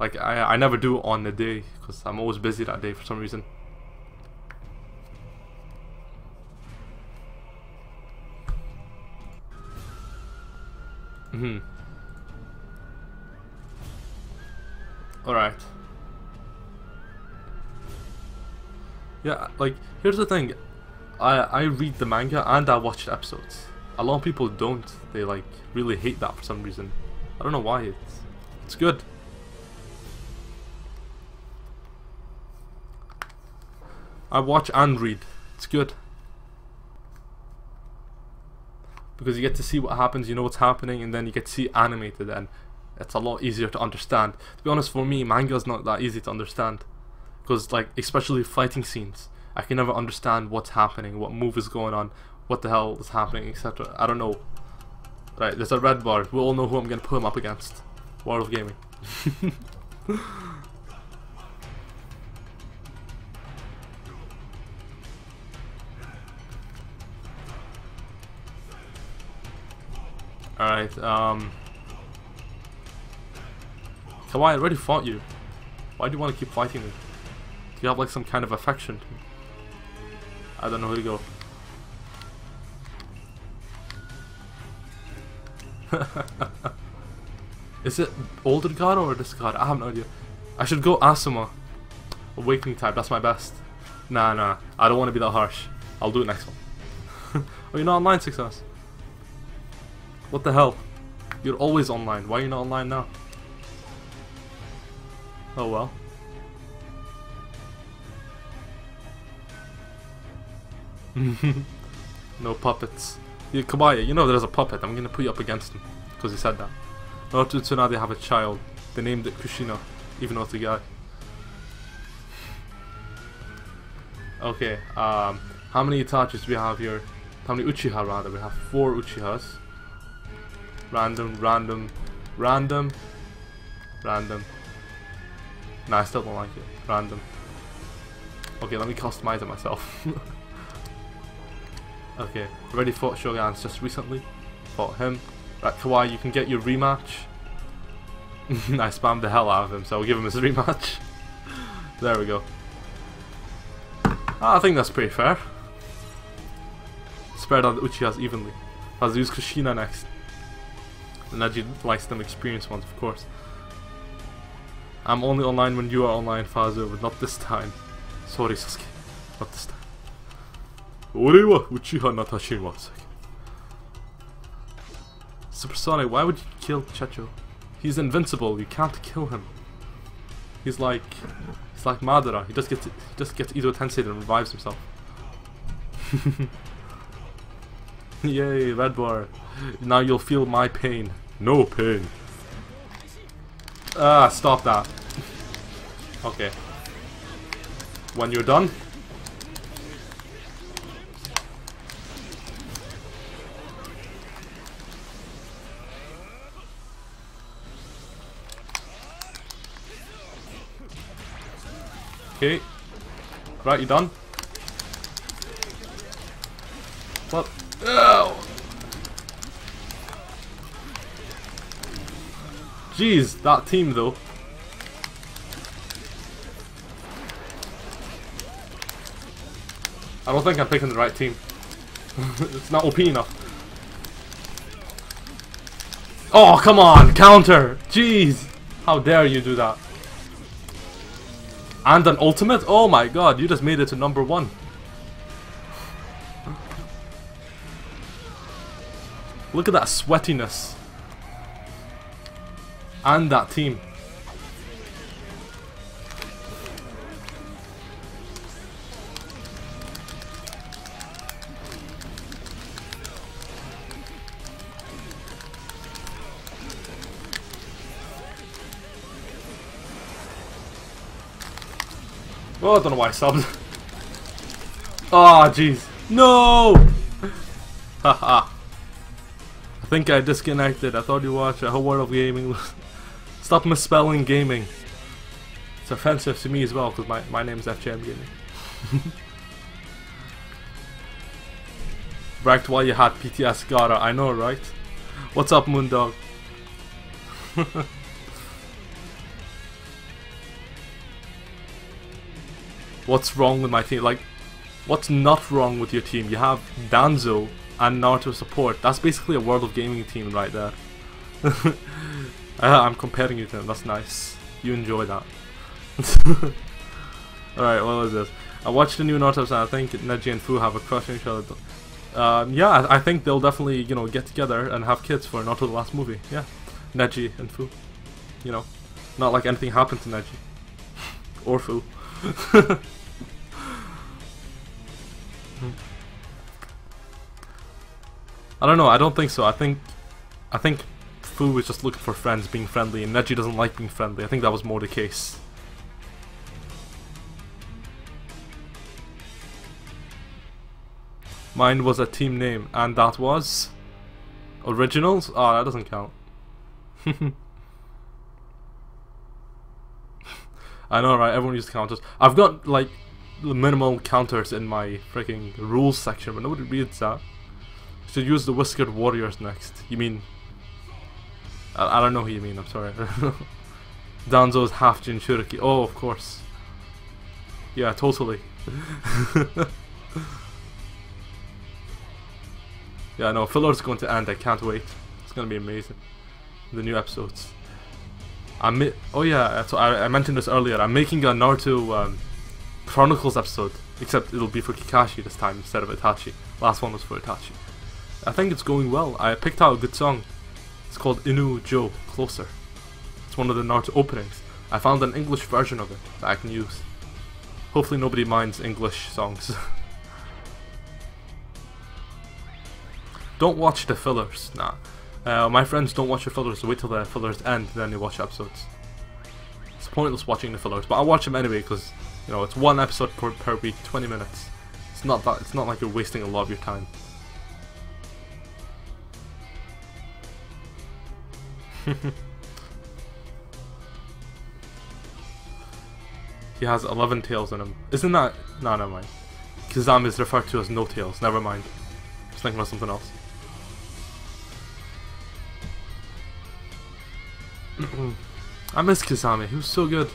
Like I I never do on the day because I'm always busy that day for some reason. Mhm. Alright. Yeah, like, here's the thing. I, I read the manga and I watch episodes. A lot of people don't. They, like, really hate that for some reason. I don't know why. It's, it's good. I watch and read. It's good. Because you get to see what happens, you know what's happening, and then you get to see animated and it's a lot easier to understand. To be honest, for me, manga is not that easy to understand. Because, like, especially fighting scenes, I can never understand what's happening, what move is going on, what the hell is happening, etc. I don't know. Right, there's a red bar. We all know who I'm to put him up against. World of Gaming. Alright, um... Kawaii, I already fought you. Why do you want to keep fighting me? You have like some kind of affection I don't know where to go. Is it older god or this god? I have no idea. I should go Asuma. Awakening type, that's my best. Nah, nah. I don't want to be that harsh. I'll do it next one. oh, you're not online, Success? What the hell? You're always online. Why are you not online now? Oh well. no puppets. Yeah, Kabaya, you know there's a puppet. I'm gonna put you up against him. Because he said that. Naruto Tsunade have a child. They named it Kushina. Even though it's a guy. Okay, um, how many Itachis do we have here? How many Uchiha rather? We have four Uchihas. Random, random, random, random. Nah, I still don't like it. Random. Okay, let me customize it myself. okay, already fought Shogans just recently. Fought him. Right, Kawaii, you can get your rematch. I spammed the hell out of him, so I'll give him his rematch. there we go. Ah, I think that's pretty fair. Spread out the Uchihas evenly. I'll use Kushina next. And Neji likes them experienced ones, of course. I'm only online when you are online, Fazo, but not this time. Sorry, Sasuke. Not this time. 俺はうちはなたしません Supersonic, why would you kill Checho? He's invincible, you can't kill him. He's like he's like Madara, he just gets he just gets Edo Tensei and revives himself. Yay, red bar. Now you'll feel my pain. No pain. Ah, stop that. okay. When you're done, Okay. Right, you done? What? Oh! Jeez, that team though. I don't think I'm picking the right team. it's not OP enough. Oh, come on! Counter! Jeez! How dare you do that? And an ultimate? Oh my god, you just made it to number one. Look at that sweatiness. And that team. I don't know why I subbed. Oh, ah, jeez. No! Haha. I think I disconnected. I thought you watched a whole world of gaming. Stop misspelling gaming. It's offensive to me as well because my, my name is FJM Gaming. Bragged while you had PTS Gaara. I know, right? What's up, Moondog? What's wrong with my team. Like, what's not wrong with your team? You have Danzo and Naruto support. That's basically a World of Gaming team right there. I'm comparing you to them. That's nice. You enjoy that. Alright, what was this? I watched the new Naruto and I think Neji and Fu have a crush on each other. Um, yeah, I think they'll definitely, you know, get together and have kids for Naruto the last movie. Yeah. Neji and Fu. You know, not like anything happened to Neji. or Fu. I don't know. I don't think so. I think, I think Fu was just looking for friends, being friendly, and Neji doesn't like being friendly. I think that was more the case. Mine was a team name, and that was originals. Oh, that doesn't count. I know, right? Everyone uses counters. I've got like the minimal counters in my freaking rules section, but nobody reads that. Should use the Whiskered Warriors next. You mean... I, I don't know who you mean, I'm sorry. Danzo's half Jinchuriki. Oh, of course. Yeah, totally. yeah, no, filler's going to end. I can't wait. It's going to be amazing. The new episodes. I'm oh yeah, I, I, mentioned this earlier. I'm making a Naruto um, Chronicles episode, except it'll be for Kakashi this time instead of Itachi. Last one was for Itachi. I think it's going well. I picked out a good song. It's called Inoue Joe Closer. It's one of the Naruto openings. I found an English version of it that I can use. Hopefully nobody minds English songs. don't watch the fillers, nah. Uh, my friends don't watch the fillers, so wait till the fillers end, then they watch episodes. It's pointless watching the fillers, but I watch them anyway because you know it's one episode per, per week, 20 minutes. It's not that. It's not like you're wasting a lot of your time. he has 11 tails in him. Isn't that... No, never mind. Kisame is referred to as no tails. Never mind. Just thinking about something else. I miss Kisame. He was so good.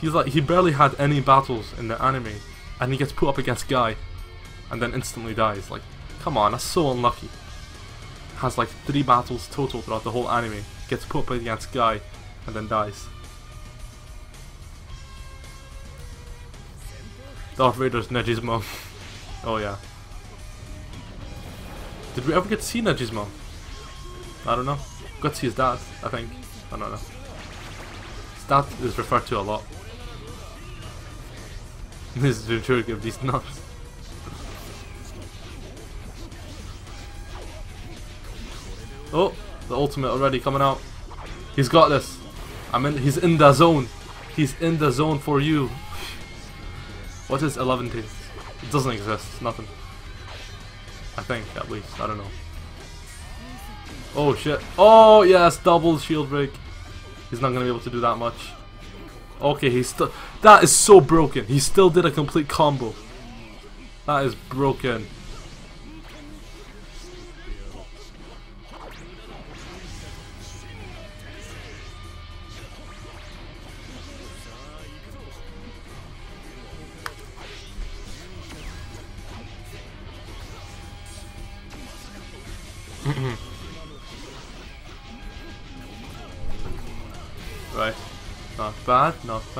He's like he barely had any battles in the anime, and he gets put up against Guy, and then instantly dies. Like, come on, that's so unlucky has like three battles total throughout the whole anime, gets put up against Guy, and then dies. Darth Vader's Neji's mom. oh yeah. Did we ever get to see Neji's mom? I don't know. Got to see his dad, I think. I don't know. That is referred to a lot. This is the trick of these nuts. Oh, the ultimate already coming out. He's got this. I mean, he's in the zone. He's in the zone for you. What is 11 T? It doesn't exist. Nothing. I think, at least. I don't know. Oh shit. Oh yes, double shield break. He's not gonna be able to do that much. Okay, he's still. That is so broken. He still did a complete combo. That is broken.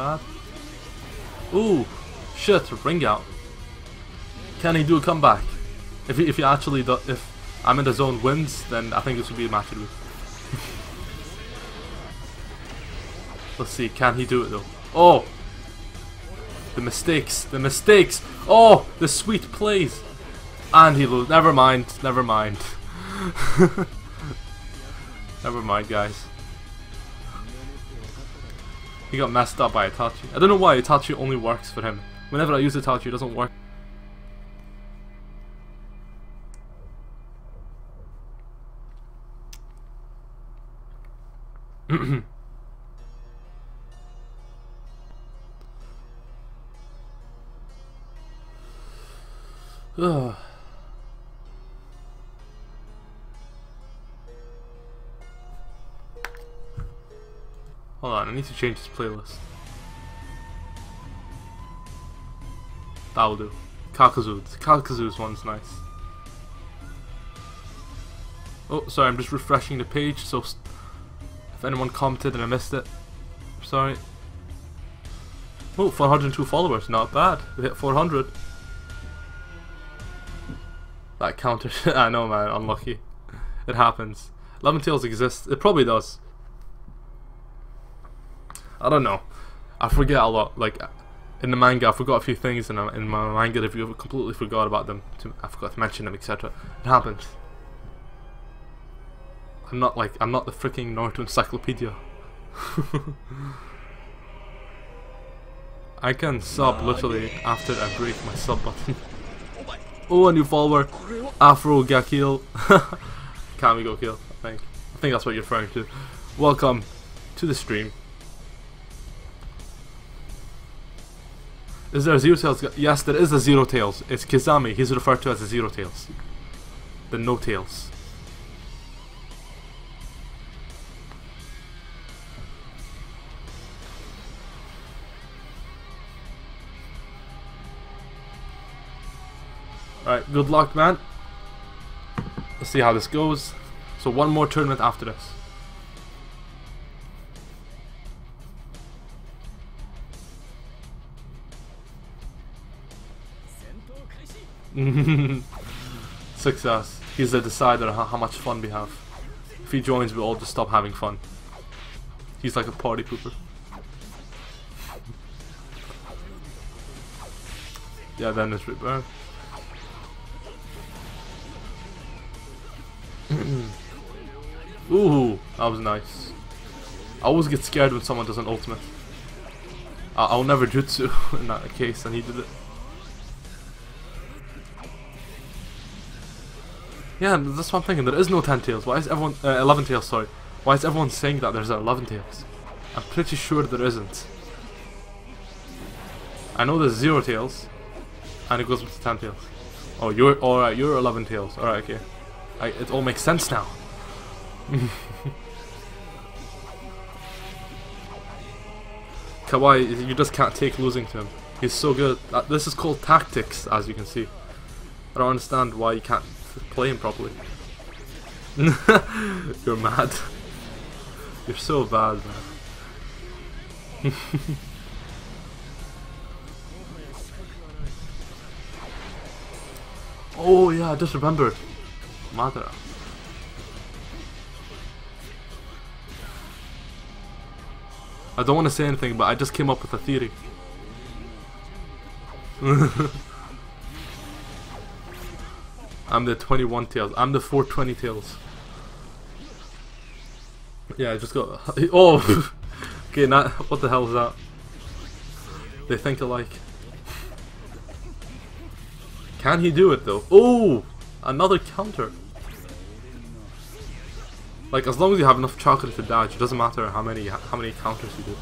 Bad. Ooh, shit, ring out. Can he do a comeback? If he, if he actually do, if I'm in the zone wins, then I think this would be a match. Let's see, can he do it though? Oh! The mistakes, the mistakes! Oh, the sweet plays! And he loses. Never mind, never mind. never mind, guys. He got messed up by Itachi. I don't know why Itachi only works for him. Whenever I use Itachi, it doesn't work. Ugh. on, I need to change this playlist. That will do. Kakuzu. Kakuzu's one's nice. Oh, sorry, I'm just refreshing the page, so if anyone commented and I missed it, sorry. Oh, 402 followers, not bad. We hit 400. That counter, I know man, unlucky. It happens. 11 Tails exists, it probably does. I don't know. I forget a lot. Like in the manga, I forgot a few things, and in my manga review, I completely forgot about them. To, I forgot to mention them, etc. It happens. I'm not like I'm not the freaking Naruto encyclopedia. I can sub literally after I break my sub button. oh, a new follower, Afro Gakil. Kamigo Kill, I think. I think that's what you're referring to. Welcome to the stream. Is there a Zero Tails? Yes, there is a Zero Tails. It's Kisame. He's referred to as a Zero Tails. The No Tails. Alright, good luck, man. Let's see how this goes. So one more tournament after this. Success. He's the decider of how much fun we have. If he joins, we'll all just stop having fun. He's like a party pooper. yeah, then it's rebirth. Ooh, that was nice. I always get scared when someone does an ultimate. I I'll never jutsu in that case, and he did it. Yeah, that's what I'm thinking. There is no 10 tails. Why is everyone... Uh, 11 tails, sorry. Why is everyone saying that there's 11 tails? I'm pretty sure there isn't. I know there's 0 tails. And it goes with 10 tails. Oh, you're... Alright, you're 11 tails. Alright, okay. I, it all makes sense now. Kawhi, you just can't take losing to him. He's so good. This is called tactics, as you can see. I don't understand why you can't play him properly. You're mad. You're so bad, man. oh yeah, I just remembered. Madara. I don't want to say anything, but I just came up with a theory. I'm the 21 tails. I'm the 420 tails. Yeah, I just got. Oh! okay, not. What the hell is that? They think alike. Can he do it though? Oh! Another counter. Like as long as you have enough chakra to dodge, it doesn't matter how many how many counters you do.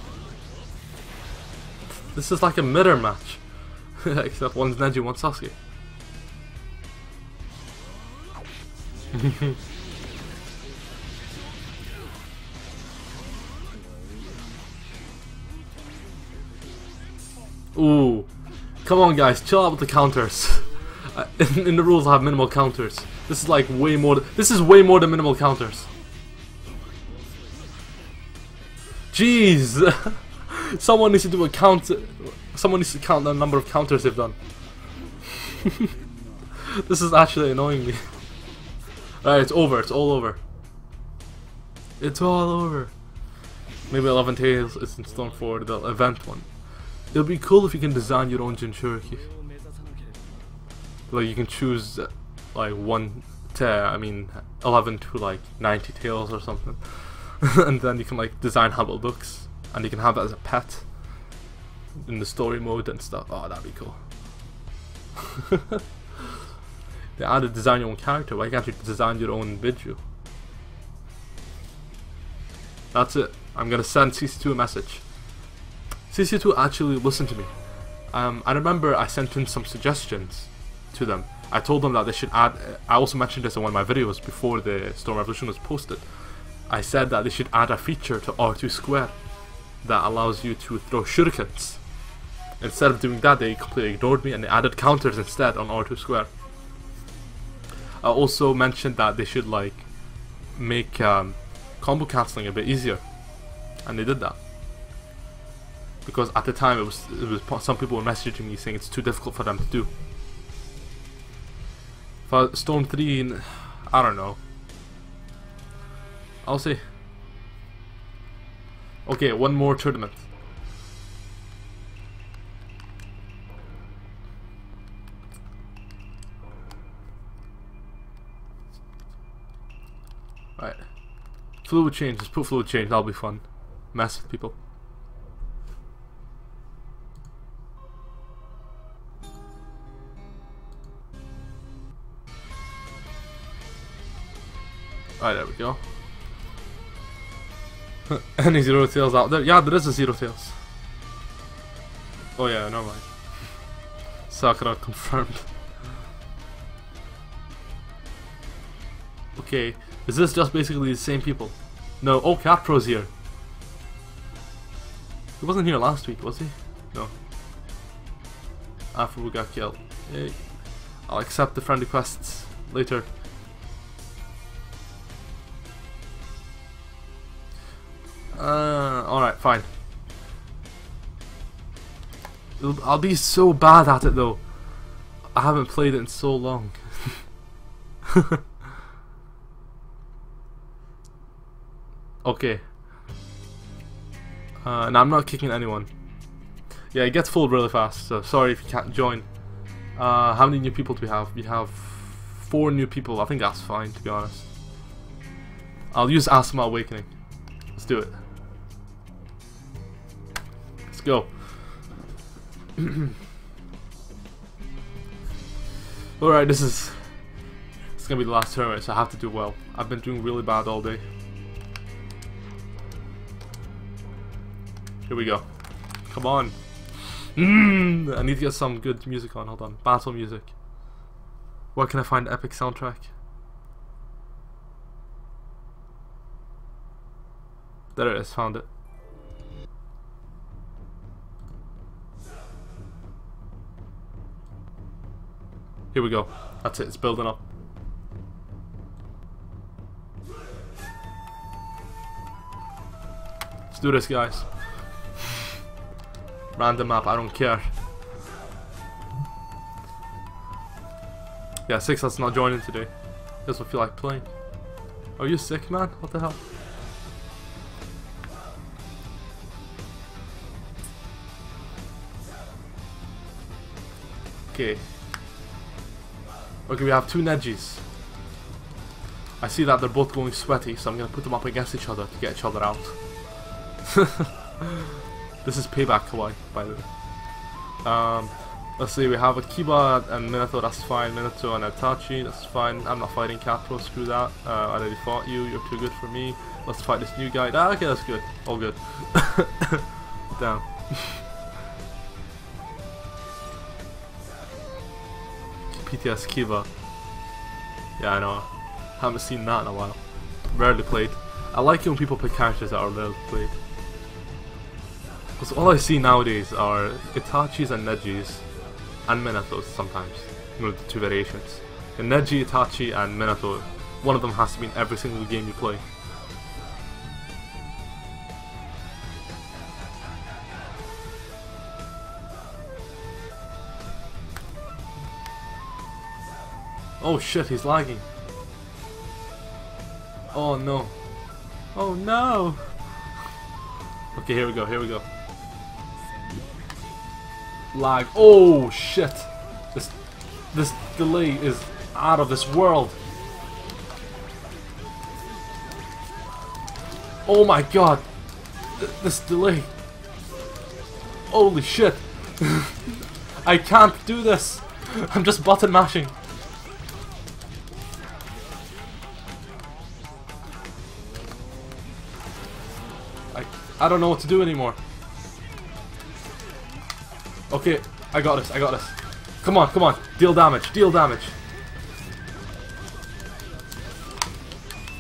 This is like a mirror match. Except one's Neji, one's Sasuke. Ooh. Come on guys, chill out with the counters. in, in, the rules I have minimal counters. This is like way more this is way more than minimal counters. Jeez! Someone needs to do a count. Someone needs to count the number of counters they've done. this is actually annoying me. Alright, it's over. It's all over. It's all over. Maybe 11 Tails is in stone for the event one. It'll be cool if you can design your own Jinchuriki. Like you can choose like 1 to, I mean, 11 to like 90 tails or something. and then you can like design how it looks. And you can have that as a pet in the story mode and stuff. Oh, that'd be cool. they added design your own character. Why can't you design your own video? That's it. I'm gonna send CC2 a message. CC2 actually listened to me. Um, I remember I sent in some suggestions to them. I told them that they should add. I also mentioned this in one of my videos before the Storm Revolution was posted. I said that they should add a feature to R2 Square that allows you to throw shurikens. Instead of doing that, they completely ignored me and they added counters instead on R2 Square. I also mentioned that they should like make um, combo cancelling a bit easier, and they did that. Because at the time, it was it was some people were messaging me saying it's too difficult for them to do. For Storm 3, I don't know. I'll see. Okay, one more tournament. Fluid change. Just put fluid change. That'll be fun. Mess with people. Alright, there we go. Any zero tails out there? Yeah, there is a zero tails. Oh yeah, never mind. Sakura confirmed. Okay, is this just basically the same people? No, oh, Capro's here. He wasn't here last week, was he? No. After we got killed. Hey. I'll accept the friend requests later. Uh, alright, fine. I'll be so bad at it though. I haven't played it in so long. okay. Uh, and I'm not kicking anyone. Yeah, it gets full really fast, so sorry if you can't join. Uh, how many new people do we have? We have four new people. I think that's fine, to be honest. I'll use Asuma Awakening. Let's do it. Let's go. Alright, this is... It's gonna be the last tournament, so I have to do well. I've been doing really bad all day. Here we go. Come on. Mm, I need to get some good music on. Hold on. Battle music. Where can I find epic soundtrack? There it is. Found it. Here we go. That's it, it's building up. Let's do this, guys. Random map, I don't care. Yeah, six that's not joining today. Doesn't feel like playing. Are you sick, man? What the hell? Okay. Okay, we have two Nejis. I see that they're both going sweaty, so I'm gonna put them up against each other to get each other out. this is payback kawaii, by the way. Um, let's see, we have a Kiba and Minato, that's fine. Minato and Itachi, that's fine. I'm not fighting Capro, screw that. Uh, I already fought you, you're too good for me. Let's fight this new guy. Ah, okay, that's good. All good. Damn. PTS Kiba. Yeah, I know. Haven't seen that in a while. Rarely played. I like it when people pick characters that are rarely played. Because all I see nowadays are Itachis and Nejis. And Minatos sometimes. You know, the two variations. The Neji, Itachi, and Minato. One of them has to be in every single game you play. Oh shit, he's lagging. Oh no. Oh no! Okay, here we go, here we go. Lag. Oh shit! This this delay is out of this world. Oh my god! Th this delay. Holy shit! I can't do this! I'm just button mashing. I don't know what to do anymore. Okay, I got this, I got this. Come on, come on. Deal damage, deal damage.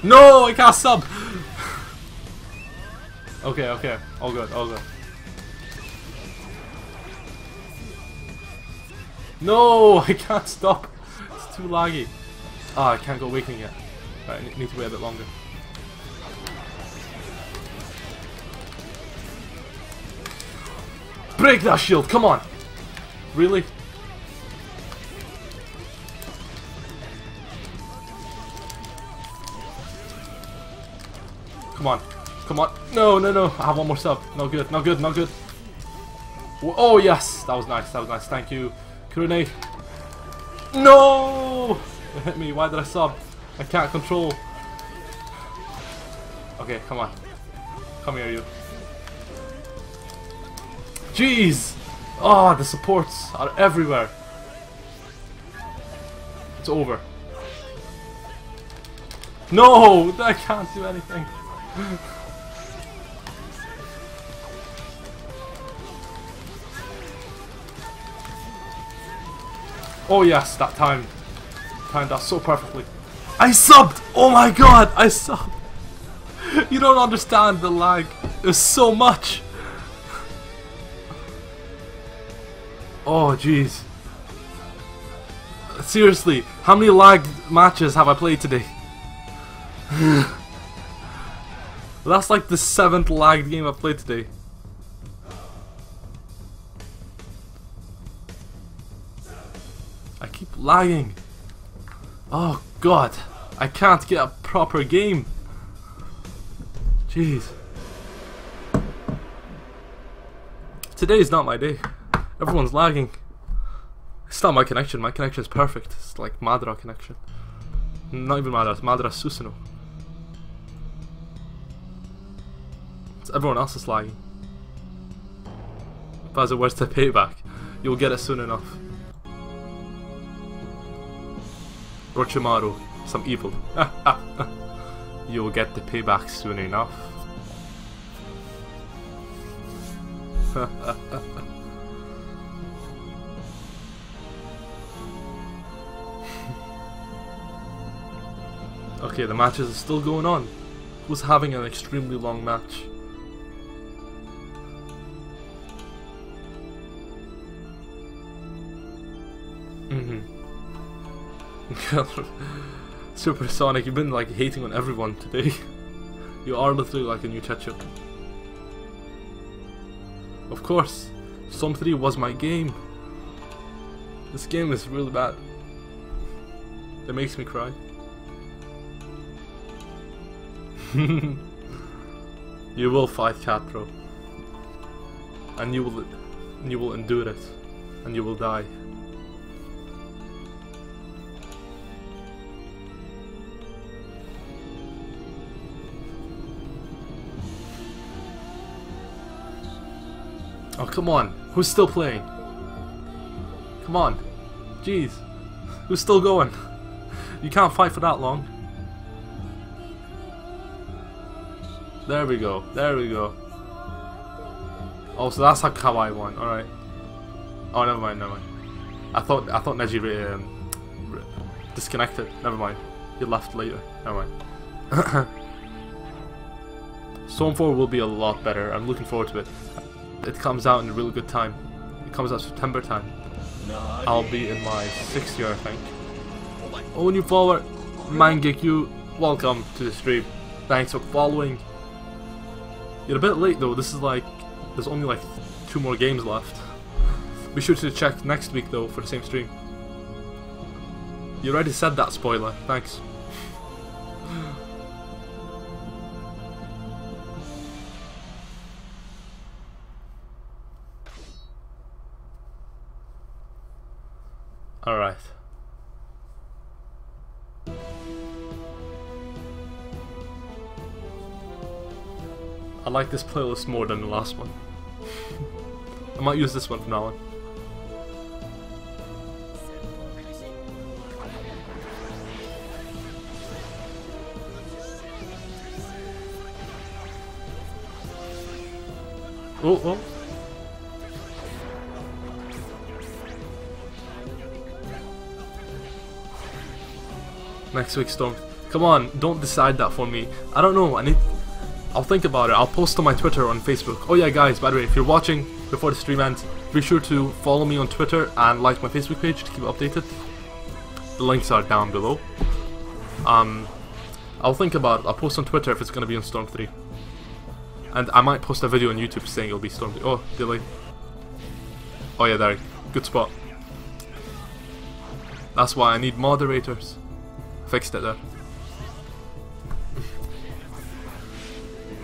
No, I can't sub! okay, okay. All good, all good. No, I can't stop. It's too laggy. Ah, oh, I can't go awakening yet. Right, I need to wait a bit longer. Break that shield, come on! Really? Come on. Come on. No, no, no. I have one more sub. No good, no good, no good. Oh, yes. That was nice. That was nice. Thank you. Kurune. No! It hit me. Why did I sub? I can't control. Okay, come on. Come here, you. Jeez! Oh, the supports are everywhere. It's over. No! I can't do anything. oh yes, that time. Timed that so perfectly. I subbed! Oh my god, I subbed! You don't understand the lag. There's so much. Oh, jeez. Seriously, how many lagged matches have I played today? That's like the seventh lagged game I've played today. I keep lagging. Oh god, I can't get a proper game. Jeez. Today is not my day. Everyone's lagging. It's not my connection, my connection is perfect. It's like Madara connection. Not even Madara. it's Madara Susanoo. It's everyone else is lagging. But where's the payback? You'll get it soon enough. Orochimaru, some evil. You'll get the payback soon enough. Okay, the matches are still going on. Who's having an extremely long match? Mm hmm Supersonic, you've been like hating on everyone today. you are literally like a new Checho. Of course, Storm 3 was my game. This game is really bad. It makes me cry. you will fight Catro. And you will you will endure it. And you will die. Oh, come on. Who's still playing? Come on. Jeez. Who's still going? You can't fight for that long. There we go. There we go. Oh, so that's a Kawhi one. Alright. Oh, never mind, never mind. I thought I thought Neji um, disconnected. Never mind. He left later. Never mind. Storm 4 will be a lot better. I'm looking forward to it. It comes out in a really good time. It comes out September time. I'll be in my sixth year, I think. Oh, new follower, Mangekyu, welcome to the stream. Thanks for following. You're a bit late though. This is like, there's only like two more games left. Be sure to check next week though for the same stream. You already said that spoiler. Thanks. Like this playlist more than the last one. I might use this one from now on. Oh, oh. Next week, Storm. Come on, don't decide that for me. I don't know, I need... I'll think about it. I'll post on my Twitter on Facebook. Oh yeah, guys, by the way, if you're watching before the stream ends, be sure to follow me on Twitter and like my Facebook page to keep updated. The links are down below. Um, I'll think about it. I'll post on Twitter if it's going to be on Storm 3. And I might post a video on YouTube saying it'll be Storm 3. Oh, delay. Oh yeah, there. Good spot. That's why I need moderators. Fixed it there.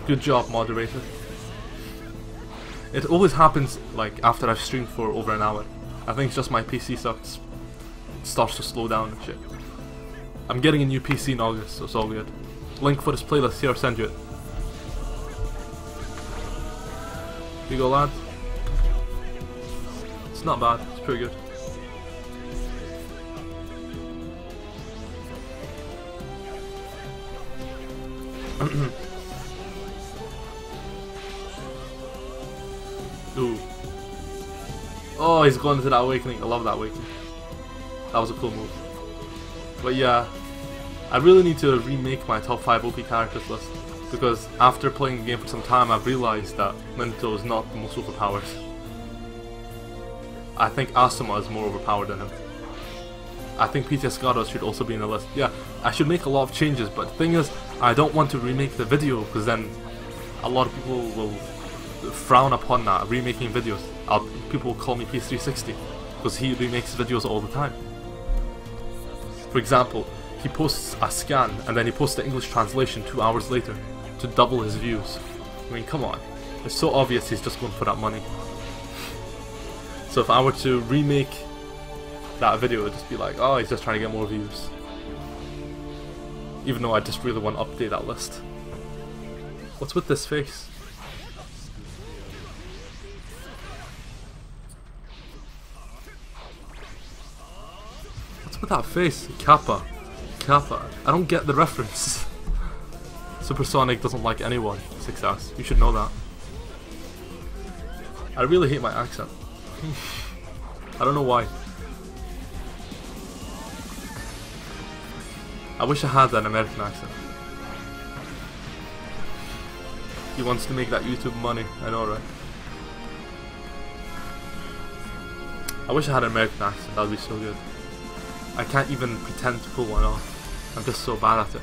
Good job, moderator. It always happens like after I've streamed for over an hour. I think it's just my PC starts starts to slow down and shit. I'm getting a new PC in August, so it's all good. Link for this playlist here, I'll send you it. Here you go, lad. It's not bad, it's pretty good. Ooh. Oh, he's going into that awakening. I love that awakening. That was a cool move. But yeah, I really need to remake my top 5 OP characters list. Because after playing the game for some time, I've realized that Minato is not the most overpowered. I think Asuma is more overpowered than him. I think PT Escada should also be in the list. Yeah, I should make a lot of changes, but the thing is, I don't want to remake the video because then a lot of people will frown upon that, remaking videos. I'll, people call me P360 because he remakes videos all the time. For example, he posts a scan and then he posts the English translation two hours later to double his views. I mean, come on. It's so obvious he's just going for that money. So if I were to remake that video, it would just be like, oh, he's just trying to get more views. Even though I just really want to update that list. What's with this face? What's with that face? Kappa. Kappa. I don't get the reference. Supersonic doesn't like anyone. Success. You should know that. I really hate my accent. I don't know why. I wish I had an American accent. He wants to make that YouTube money, I know right? I wish I had an American accent, that would be so good. I can't even pretend to pull one off. I'm just so bad at it.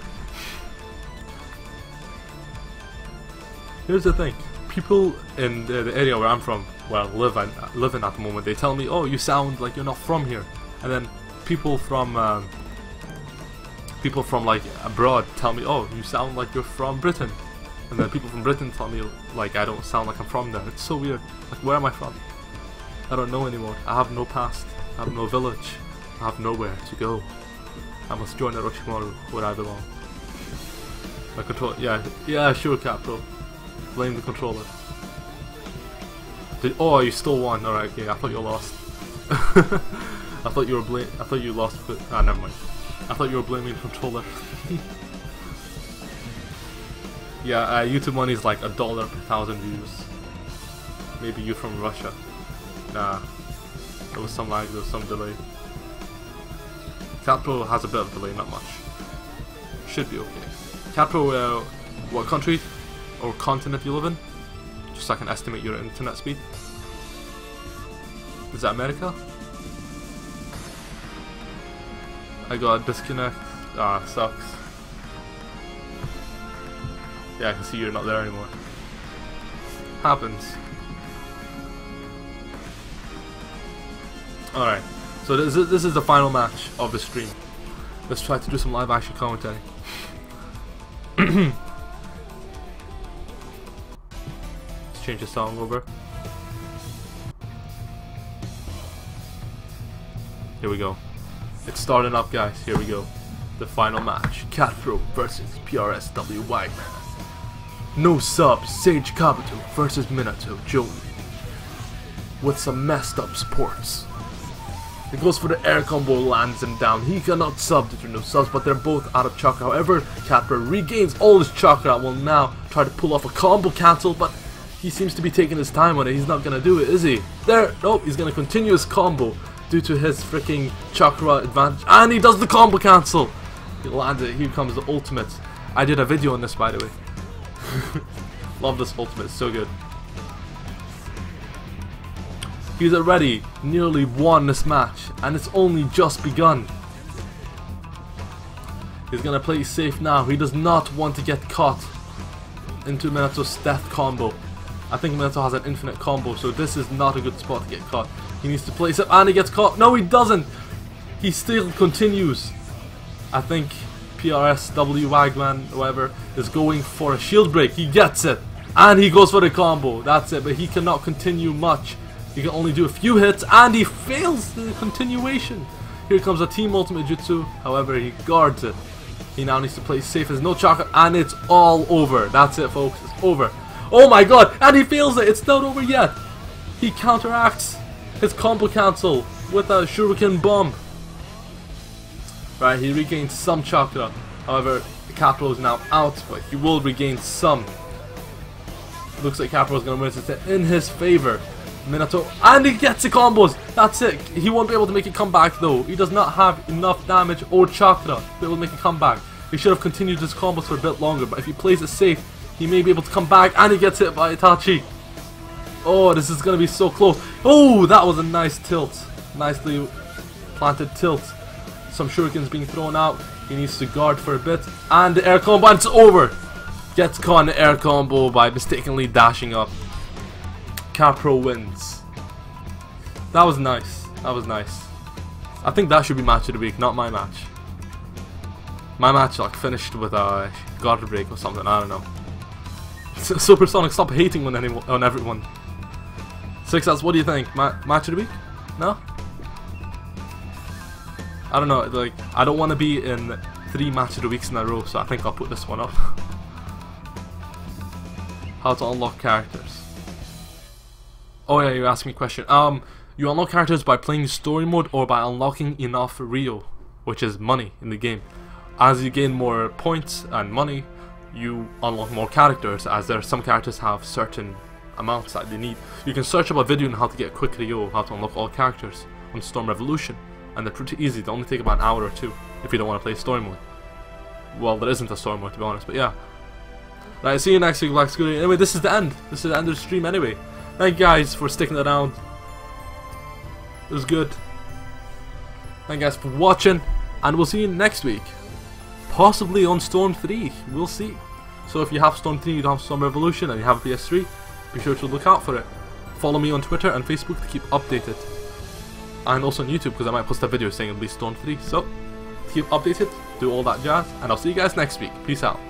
Here's the thing. People in the, the area where I'm from, where I live, in, live in at the moment, they tell me, oh, you sound like you're not from here. And then people from um, people from like abroad tell me, oh, you sound like you're from Britain. And then people from Britain tell me like I don't sound like I'm from there. It's so weird. Like where am I from? I don't know anymore. I have no past. I have no village. I have nowhere to go. I must join the Orochimaru where I belong. My control yeah, yeah, sure Capro. Blame the controller. Did, oh, you still won. Alright, okay, I thought you lost. I thought you were blame. I thought you lost. But, ah, never mind. I thought you were blaming the controller. yeah, uh, YouTube money is like a dollar per thousand views. Maybe you from Russia. Nah, there was some lag. There was some delay. CatPro has a bit of delay, not much. Should be okay. CatPro, uh, what country or continent you live in? Just so I can estimate your internet speed. Is that America? I got a disconnect. Ah, sucks. Yeah, I can see you're not there anymore. Happens. Alright, so this is, this is the final match of the stream. Let's try to do some live action commentary. Let's change the song over. Here we go. It's starting up, guys. Here we go. The final match. CatPro versus PRSW Wagner. No sub, Sage Kabuto versus Minato Joey. With some messed up sports. It goes for the air combo, lands him down. He cannot sub to no subs, but they're both out of chakra. However, CatPro regains all his chakra will now try to pull off a combo cancel, but he seems to be taking his time on it. He's not gonna do it, is he? There, nope, he's gonna continue his combo due to his freaking chakra advantage. And he does the combo cancel! He lands it. Here comes the ultimate. I did a video on this, by the way. Love this ultimate. So good. He's already nearly won this match, and it's only just begun. He's gonna play safe now. He does not want to get caught into Minato's death combo. I think Minato has an infinite combo, so this is not a good spot to get caught. He needs to place it, and he gets caught. No, he doesn't! He still continues. I think PRSW Wagman, whoever, is going for a shield break. He gets it. And he goes for the combo. That's it, but he cannot continue much. He can only do a few hits, and he fails the continuation. Here comes a Team Ultimate Jutsu, however, he guards it. He now needs to play safe as no chakra, and it's all over. That's it, folks. It's over. Oh my god, and he fails it. It's not over yet. He counteracts his combo cancel with a Shuriken Bomb. Right, he regains some chakra. However, CatPro is now out, but he will regain some. Looks like CatPro is going to win it in his favor. Minato, and he gets the combos. That's it. He won't be able to make a comeback though. He does not have enough damage or chakra to be able to make a comeback. He should have continued his combos for a bit longer, but if he plays it safe, he may be able to come back, and he gets hit by Itachi. Oh, this is going to be so close. Oh, that was a nice tilt. Nicely planted tilt. Some shurikens being thrown out. He needs to guard for a bit. And the air combo, it's over. Gets caught in the air combo by mistakenly dashing up. CatPro wins. That was nice. That was nice. I think that should be match of the week, not my match. My match like finished with a guard break or something, I don't know. Supersonic, stop hating on anyone on everyone. Six what do you think? Ma match of the week? No? I don't know, like I don't want to be in three match of the weeks in a row, so I think I'll put this one up. How to unlock characters. Oh yeah, you asked me a question. Um, you unlock characters by playing story mode or by unlocking enough Ryo, which is money in the game. As you gain more points and money, you unlock more characters as there some characters have certain amounts that they need. You can search up a video on how to get quick Ryo, how to unlock all characters on Storm Revolution, and they're pretty easy. They only take about an hour or two if you don't want to play story mode. Well, there isn't a story mode to be honest, but yeah. Right, see you next week, Black Scooter. Anyway, this is the end. This is the end of the stream anyway. Thank you guys for sticking around. It was good. Thank you guys for watching, and we'll see you next week. Possibly on Storm 3, we'll see. So if you have Storm 3, you don't have Storm Revolution, and you have PS3, be sure to look out for it. Follow me on Twitter and Facebook to keep updated. And also on YouTube, because I might post a video saying it'll be Storm 3. So, keep updated, do all that jazz, and I'll see you guys next week. Peace out.